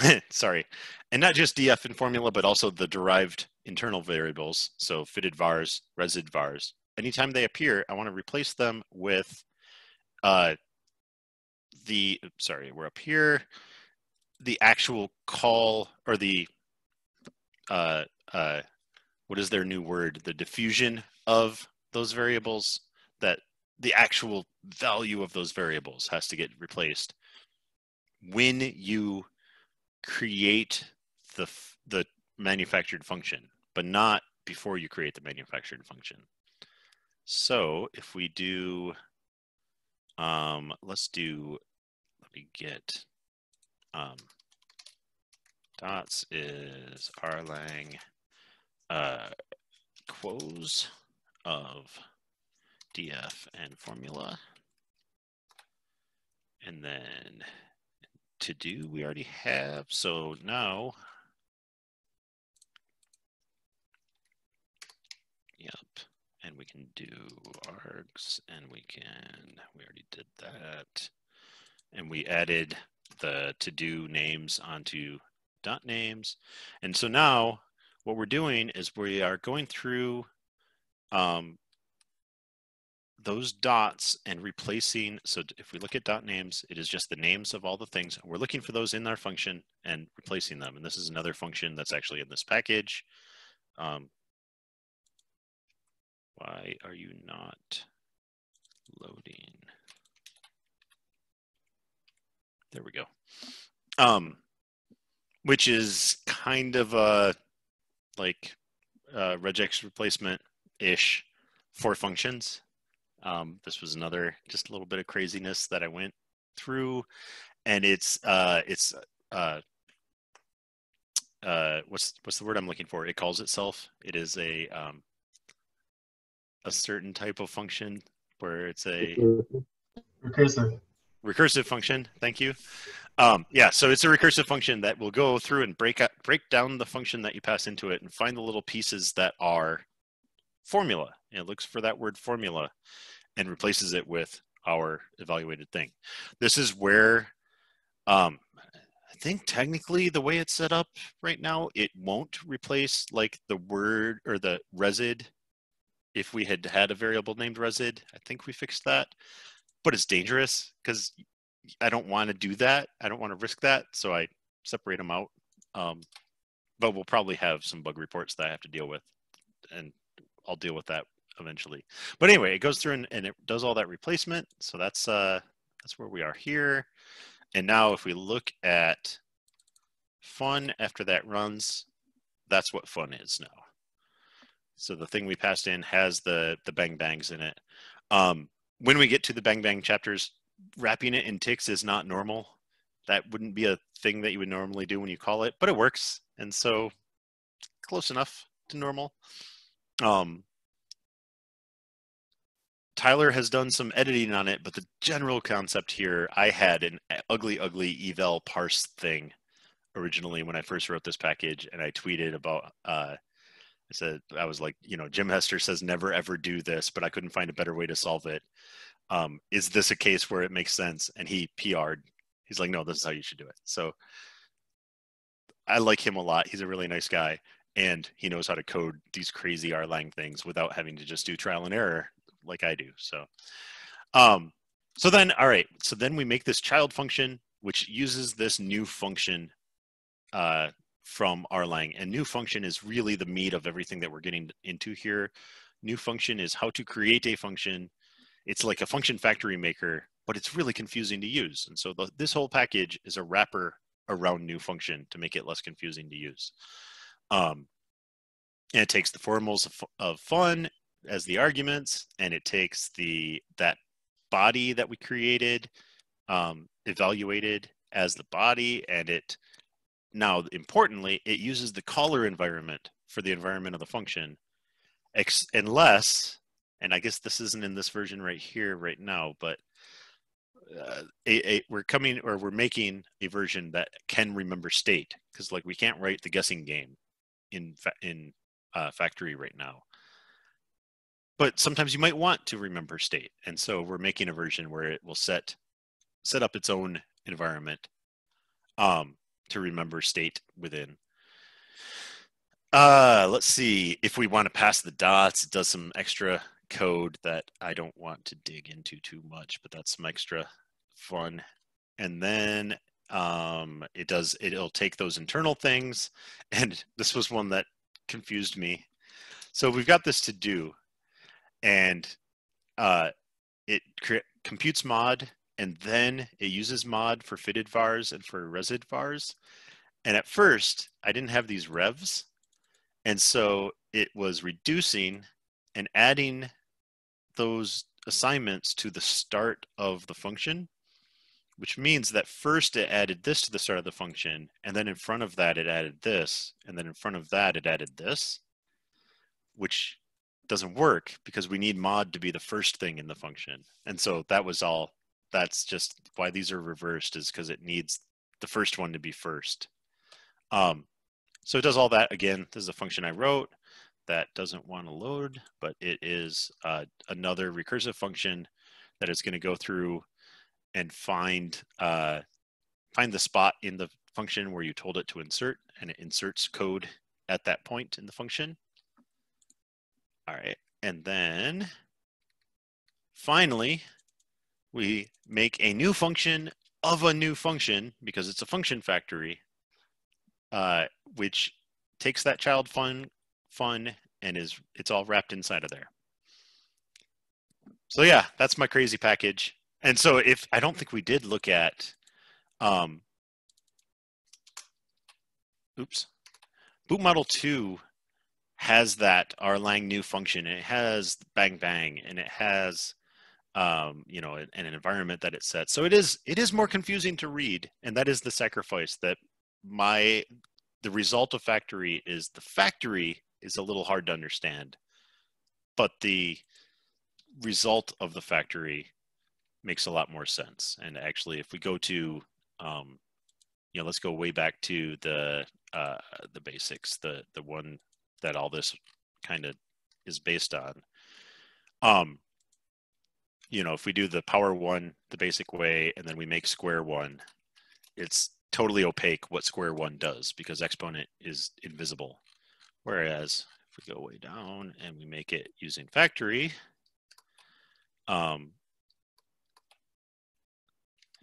sorry, and not just df in formula, but also the derived internal variables, so fitted vars, resid vars. Anytime they appear, I want to replace them with uh, the, sorry, we're up here, the actual call or the, uh, uh, what is their new word? The diffusion of those variables that the actual value of those variables has to get replaced. When you create the the manufactured function but not before you create the manufactured function. So if we do um let's do let me get um dots is rlang uh quos of df and formula. And then to do, we already have. So now, yep. And we can do args and we can, we already did that. And we added the to-do names onto dot names. And so now what we're doing is we are going through um, those dots and replacing, so if we look at dot names, it is just the names of all the things. We're looking for those in our function and replacing them. And this is another function that's actually in this package. Um, why are you not loading? There we go. Um, which is kind of a like uh, regex replacement ish for functions. Um, this was another just a little bit of craziness that I went through, and it's uh, it's uh, uh, what's what's the word I'm looking for? It calls itself. It is a um, a certain type of function where it's a recursive recursive function. Thank you. Um, yeah, so it's a recursive function that will go through and break up, break down the function that you pass into it and find the little pieces that are formula. It looks for that word formula and replaces it with our evaluated thing. This is where um, I think technically the way it's set up right now, it won't replace like the word or the resid if we had had a variable named resid. I think we fixed that, but it's dangerous because I don't want to do that. I don't want to risk that, so I separate them out. Um, but we'll probably have some bug reports that I have to deal with, and I'll deal with that eventually. But anyway, it goes through and, and it does all that replacement. So that's uh, that's where we are here. And now if we look at fun after that runs, that's what fun is now. So the thing we passed in has the the bang bangs in it. Um, when we get to the bang bang chapters, wrapping it in ticks is not normal. That wouldn't be a thing that you would normally do when you call it, but it works. And so close enough to normal. Um, Tyler has done some editing on it, but the general concept here, I had an ugly, ugly eval parse thing originally when I first wrote this package, and I tweeted about. Uh, I said I was like, you know, Jim Hester says never ever do this, but I couldn't find a better way to solve it. Um, is this a case where it makes sense? And he PR'd. He's like, no, this is how you should do it. So I like him a lot. He's a really nice guy, and he knows how to code these crazy rlang things without having to just do trial and error like I do. So, um, so then, all right. So then we make this child function, which uses this new function uh, from rlang. And new function is really the meat of everything that we're getting into here. New function is how to create a function. It's like a function factory maker, but it's really confusing to use. And so the, this whole package is a wrapper around new function to make it less confusing to use. Um, and it takes the formals of, of fun as the arguments and it takes the that body that we created um, evaluated as the body and it now importantly it uses the caller environment for the environment of the function ex- unless and i guess this isn't in this version right here right now but uh, a, a, we're coming or we're making a version that can remember state because like we can't write the guessing game in fa- in uh, factory right now but sometimes you might want to remember state and so we're making a version where it will set set up its own environment um, to remember state within. Uh, let's see if we want to pass the dots it does some extra code that i don't want to dig into too much but that's some extra fun. And then um, it does it'll take those internal things and this was one that confused me. So we've got this to do and uh, it cre- computes mod and then it uses mod for fitted vars and for resid vars. And at first, I didn't have these revs. And so it was reducing and adding those assignments to the start of the function, which means that first it added this to the start of the function, and then in front of that it added this, and then in front of that it added this, which doesn't work because we need mod to be the first thing in the function. And so that was all, that's just why these are reversed is because it needs the first one to be first. Um, so it does all that. Again, this is a function I wrote that doesn't want to load, but it is uh, another recursive function that is going to go through and find uh, find the spot in the function where you told it to insert, and it inserts code at that point in the function. All right, and then finally, we make a new function of a new function because it's a function factory, uh, which takes that child fun fun and is it's all wrapped inside of there. So yeah, that's my crazy package. And so if I don't think we did look at um oops. Boot model 2 has that rlang new function it has bang bang and it has um, you know an, an environment that it sets. So it is it is more confusing to read and that is the sacrifice that my the result of factory is the factory is a little hard to understand but the result of the factory makes a lot more sense. And actually if we go to um, you know let's go way back to the uh, the basics the the one that all this kind of is based on um you know, if we do the power one the basic way and then we make square one, it's totally opaque what square one does because exponent is invisible. Whereas if we go way down and we make it using factory, um,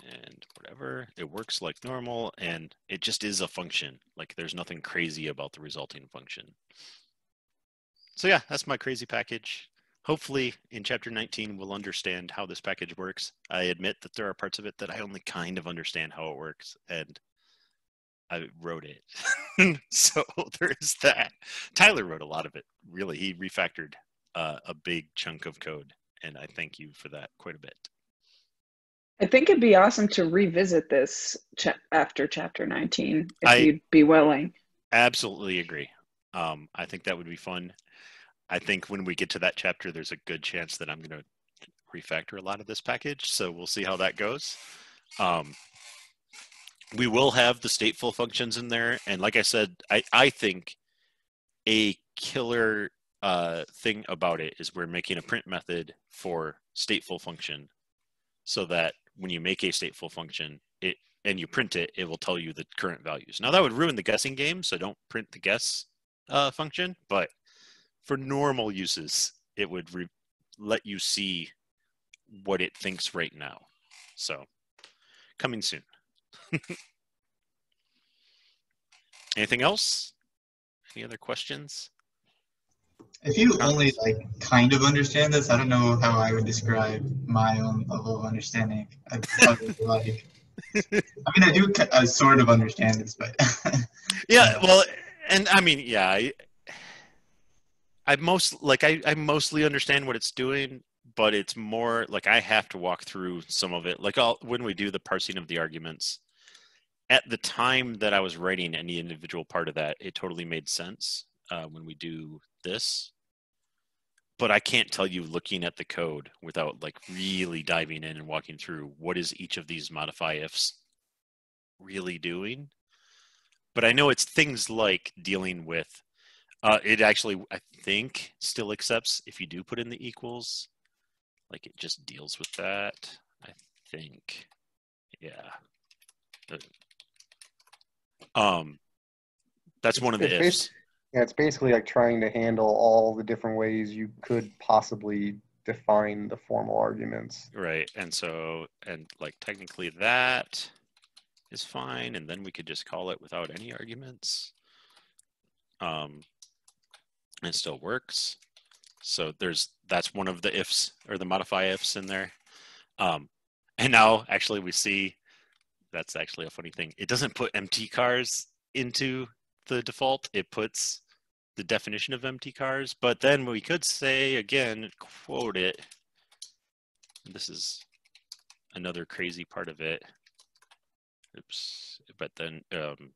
and whatever, it works like normal and it just is a function. Like there's nothing crazy about the resulting function. So yeah, that's my crazy package. Hopefully in chapter 19 we'll understand how this package works. I admit that there are parts of it that i only kind of understand how it works and i wrote it. So there is that. Tyler wrote a lot of it. Really he refactored uh, a big chunk of code and i thank you for that quite a bit i think it'd be awesome to revisit this cha- after chapter 19 if I you'd be willing absolutely agree um, i think that would be fun I think when we get to that chapter, there's a good chance that I'm going to refactor a lot of this package. So we'll see how that goes. Um, we will have the stateful functions in there. And like I said, I, I think a killer uh, thing about it is we're making a print method for stateful function so that when you make a stateful function, it and you print it, it will tell you the current values. Now that would ruin the guessing game, so don't print the guess uh, function, but for normal uses, it would re- let you see what it thinks right now. So, coming soon. Anything else? Any other questions? If you only like kind of understand this, I don't know how I would describe my own level of understanding. I like. I mean, I do I sort of understand this, but yeah. Well, and I mean, yeah. I, I most like I, I mostly understand what it's doing, but it's more like I have to walk through some of it. Like I'll, when we do the parsing of the arguments, at the time that I was writing any individual part of that, it totally made sense uh, when we do this. But I can't tell you looking at the code without like really diving in and walking through what is each of these modify ifs really doing. But I know it's things like dealing with uh, it actually, I think, still accepts if you do put in the equals. Like it just deals with that. I think, yeah. Um, that's one of the ifs. Yeah, it's basically like trying to handle all the different ways you could possibly define the formal arguments. Right, and so and like technically that is fine, and then we could just call it without any arguments. Um, it still works. So there's that's one of the ifs or the modify ifs in there. Um, and now actually we see that's actually a funny thing. It doesn't put mtcars into the default. It puts the definition of mtcars, but then we could say again, quote it. This is another crazy part of it. Oops. But then, um,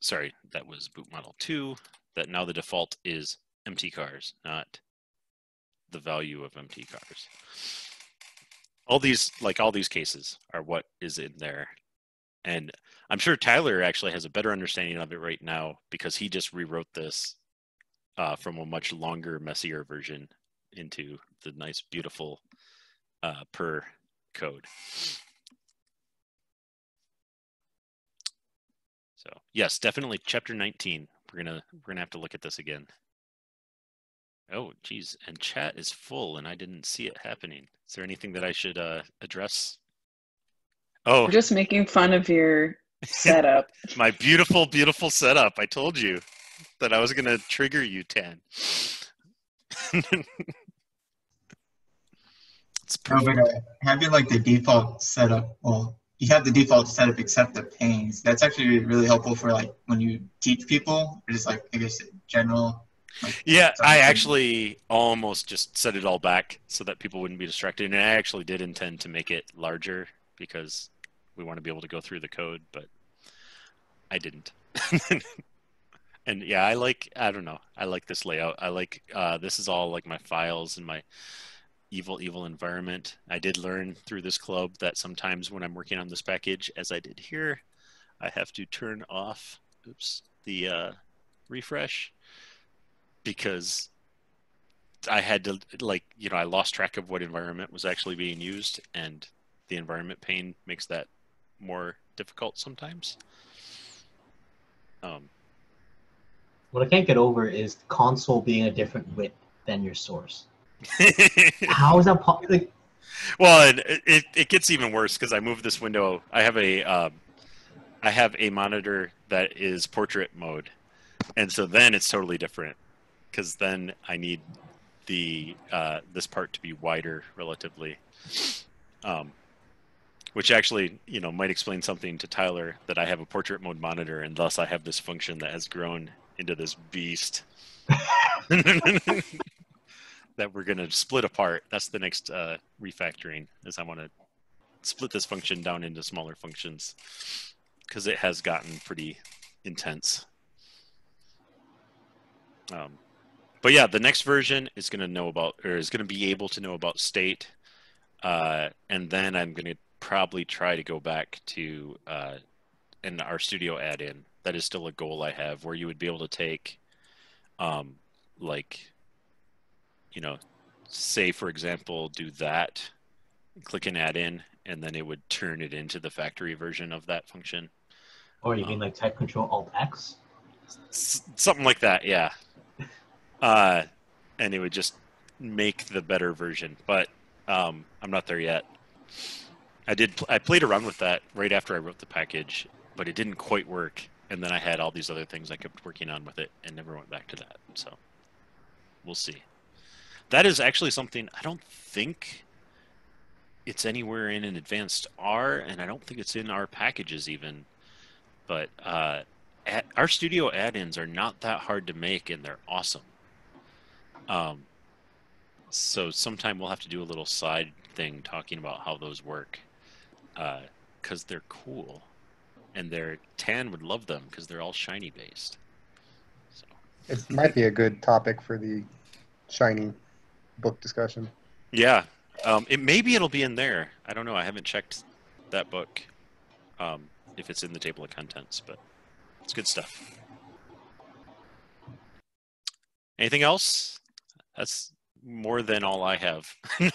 sorry, that was boot model two that now the default is mtcars, not the value of mtcars. All these, like all these cases, are what is in there. And I'm sure Tyler actually has a better understanding of it right now because he just rewrote this uh, from a much longer, messier version into the nice, beautiful uh, purrr code. So yes, definitely chapter 19. We're gonna we're gonna have to look at this again. Oh, geez, and chat is full, and I didn't see it happening. Is there anything that I should uh, address? Oh, We're just making fun of your setup. my beautiful, beautiful setup. I told you that I was gonna trigger you, Tan. it's perfect. Oh, but uh, having like the default setup, well, you have the default setup except the panes. That's actually really helpful for like when you teach people, or just like I guess general. Like, yeah, I actually almost just set it all back so that people wouldn't be distracted, and I actually did intend to make it larger because we want to be able to go through the code, but I didn't. and yeah, I like I don't know. I like this layout. I like uh, this is all like my files and my evil evil environment. I did learn through this club that sometimes when I'm working on this package, as I did here, I have to turn off oops the uh, refresh because I had to like you know I lost track of what environment was actually being used and the environment pane makes that more difficult sometimes. Um, what I can't get over is console being a different width than your source. How is that possible? Like, well, it, it, it gets even worse because I moved this window. I have a um, I have a monitor that is portrait mode, and so then it's totally different because then I need the uh, this part to be wider relatively. Um, which actually you know might explain something to Tyler that I have a portrait mode monitor and thus I have this function that has grown into this beast that we're going to split apart. That's the next uh, refactoring is I want to split this function down into smaller functions because it has gotten pretty intense. Um, but yeah, the next version is going to know about or is going to be able to know about state. Uh, and then I'm going to probably try to go back to uh, an RStudio add-in. That is still a goal I have, where you would be able to take, um, like, you know, say for example, do that, click an add-in, and then it would turn it into the factory version of that function. Or you um, mean like type control alt X? something like that, yeah. Uh, and it would just make the better version, but um, I'm not there yet. I did. I played around with that right after I wrote the package, but it didn't quite work. And then I had all these other things I kept working on with it, and never went back to that. So we'll see. That is actually something I don't think it's anywhere in an advanced R, and I don't think it's in R Packages even. But uh, at, RStudio add-ins are not that hard to make, and they're awesome. Um, so sometime we'll have to do a little side thing talking about how those work because uh, they're cool, and their tan would love them because they're all shiny based. So it might be a good topic for the shiny book discussion. Yeah, um, it maybe it'll be in there. I don't know. I haven't checked that book um, if it's in the table of contents, but it's good stuff. Anything else? That's more than all I have.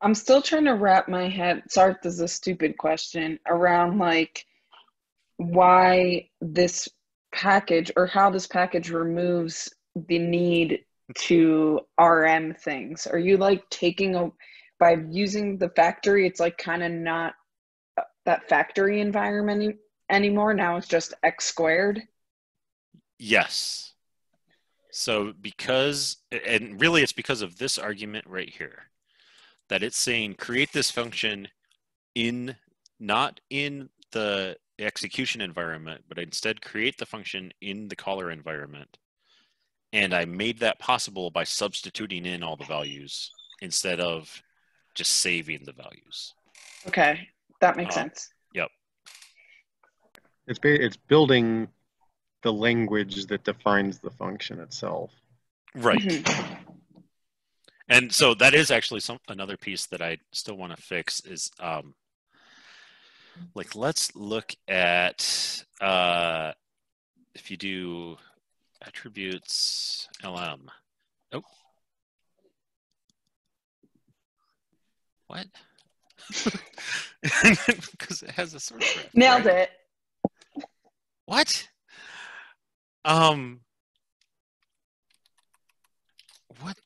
I'm still trying to wrap my head. Sorry, this is a stupid question around like why this package or how this package removes the need to RM things. Are you like taking a by using the factory? It's like kind of not uh, that factory environment anymore. Now it's just x squared. Yes. So because and really it's because of this argument right here that it's saying create this function in not in the execution environment, but instead create the function in the caller environment. And I made that possible by substituting in all the values instead of just saving the values. Okay, that makes uh, sense. Yep. It's it's building the language that defines the function itself. Right. Mm-hmm and so that is actually some another piece that I still want to fix is um, like let's look at uh, if you do attributes lm. Oh, what? because it has a source ref. Nailed right? it. What? Um. What?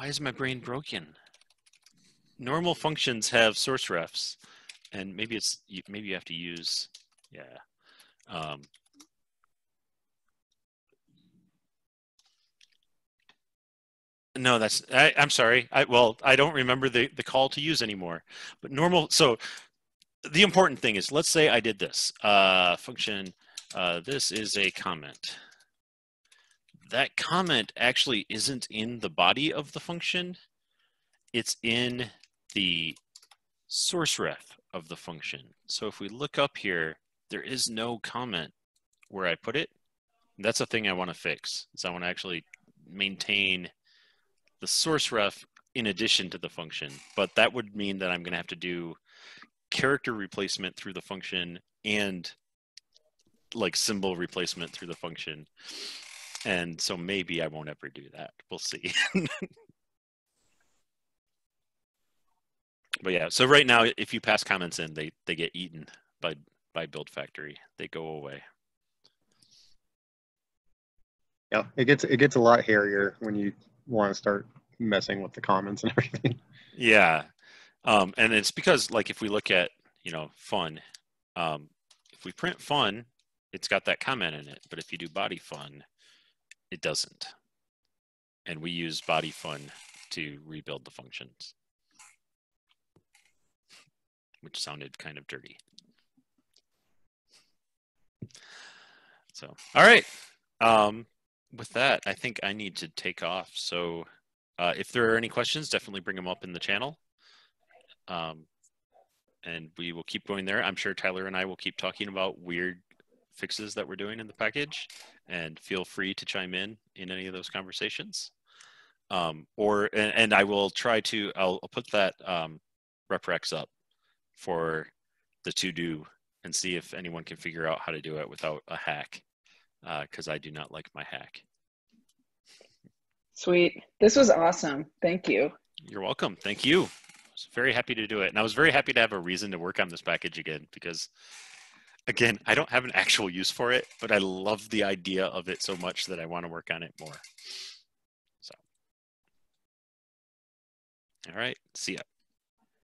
Why is my brain broken? Normal functions have source refs, and maybe it's maybe you have to use yeah. Um, No, that's I, am sorry. I well, I don't remember the the call to use anymore. But normal. So the important thing is, let's say I did this uh, function. Uh, this is a comment. That comment actually isn't in the body of the function. It's in the source ref of the function. So if we look up here, there is no comment where I put it. That's a thing I want to fix. Is I want to actually maintain the source ref in addition to the function, but that would mean that I'm going to have to do character replacement through the function and like symbol replacement through the function. And so maybe I won't ever do that. We'll see. but yeah, so right now, if you pass comments in, they, they get eaten by, by build factory. They go away. Yeah, it gets it gets a lot hairier when you want to start messing with the comments and everything. Yeah, um, and it's because like if we look at you know fun, um, if we print fun, it's got that comment in it. But if you do body fun, it doesn't. And we use body fun to rebuild the functions, which sounded kind of dirty. So, all right. Um, with that, I think I need to take off. So uh, if there are any questions, definitely bring them up in the channel. Um, and we will keep going there. I'm sure Tyler and I will keep talking about weird fixes that we're doing in the package and feel free to chime in in any of those conversations. Um, or, and, and, I will try to, I'll, I'll put that um, reprex up for the to do and see if anyone can figure out how to do it without a hack because uh, I do not like my hack. Sweet. This was awesome. Thank you. You're welcome. Thank you. I was very happy to do it. And I was very happy to have a reason to work on this package again because, again, I don't have an actual use for it, but I love the idea of it so much that I want to work on it more. So, all right. See ya.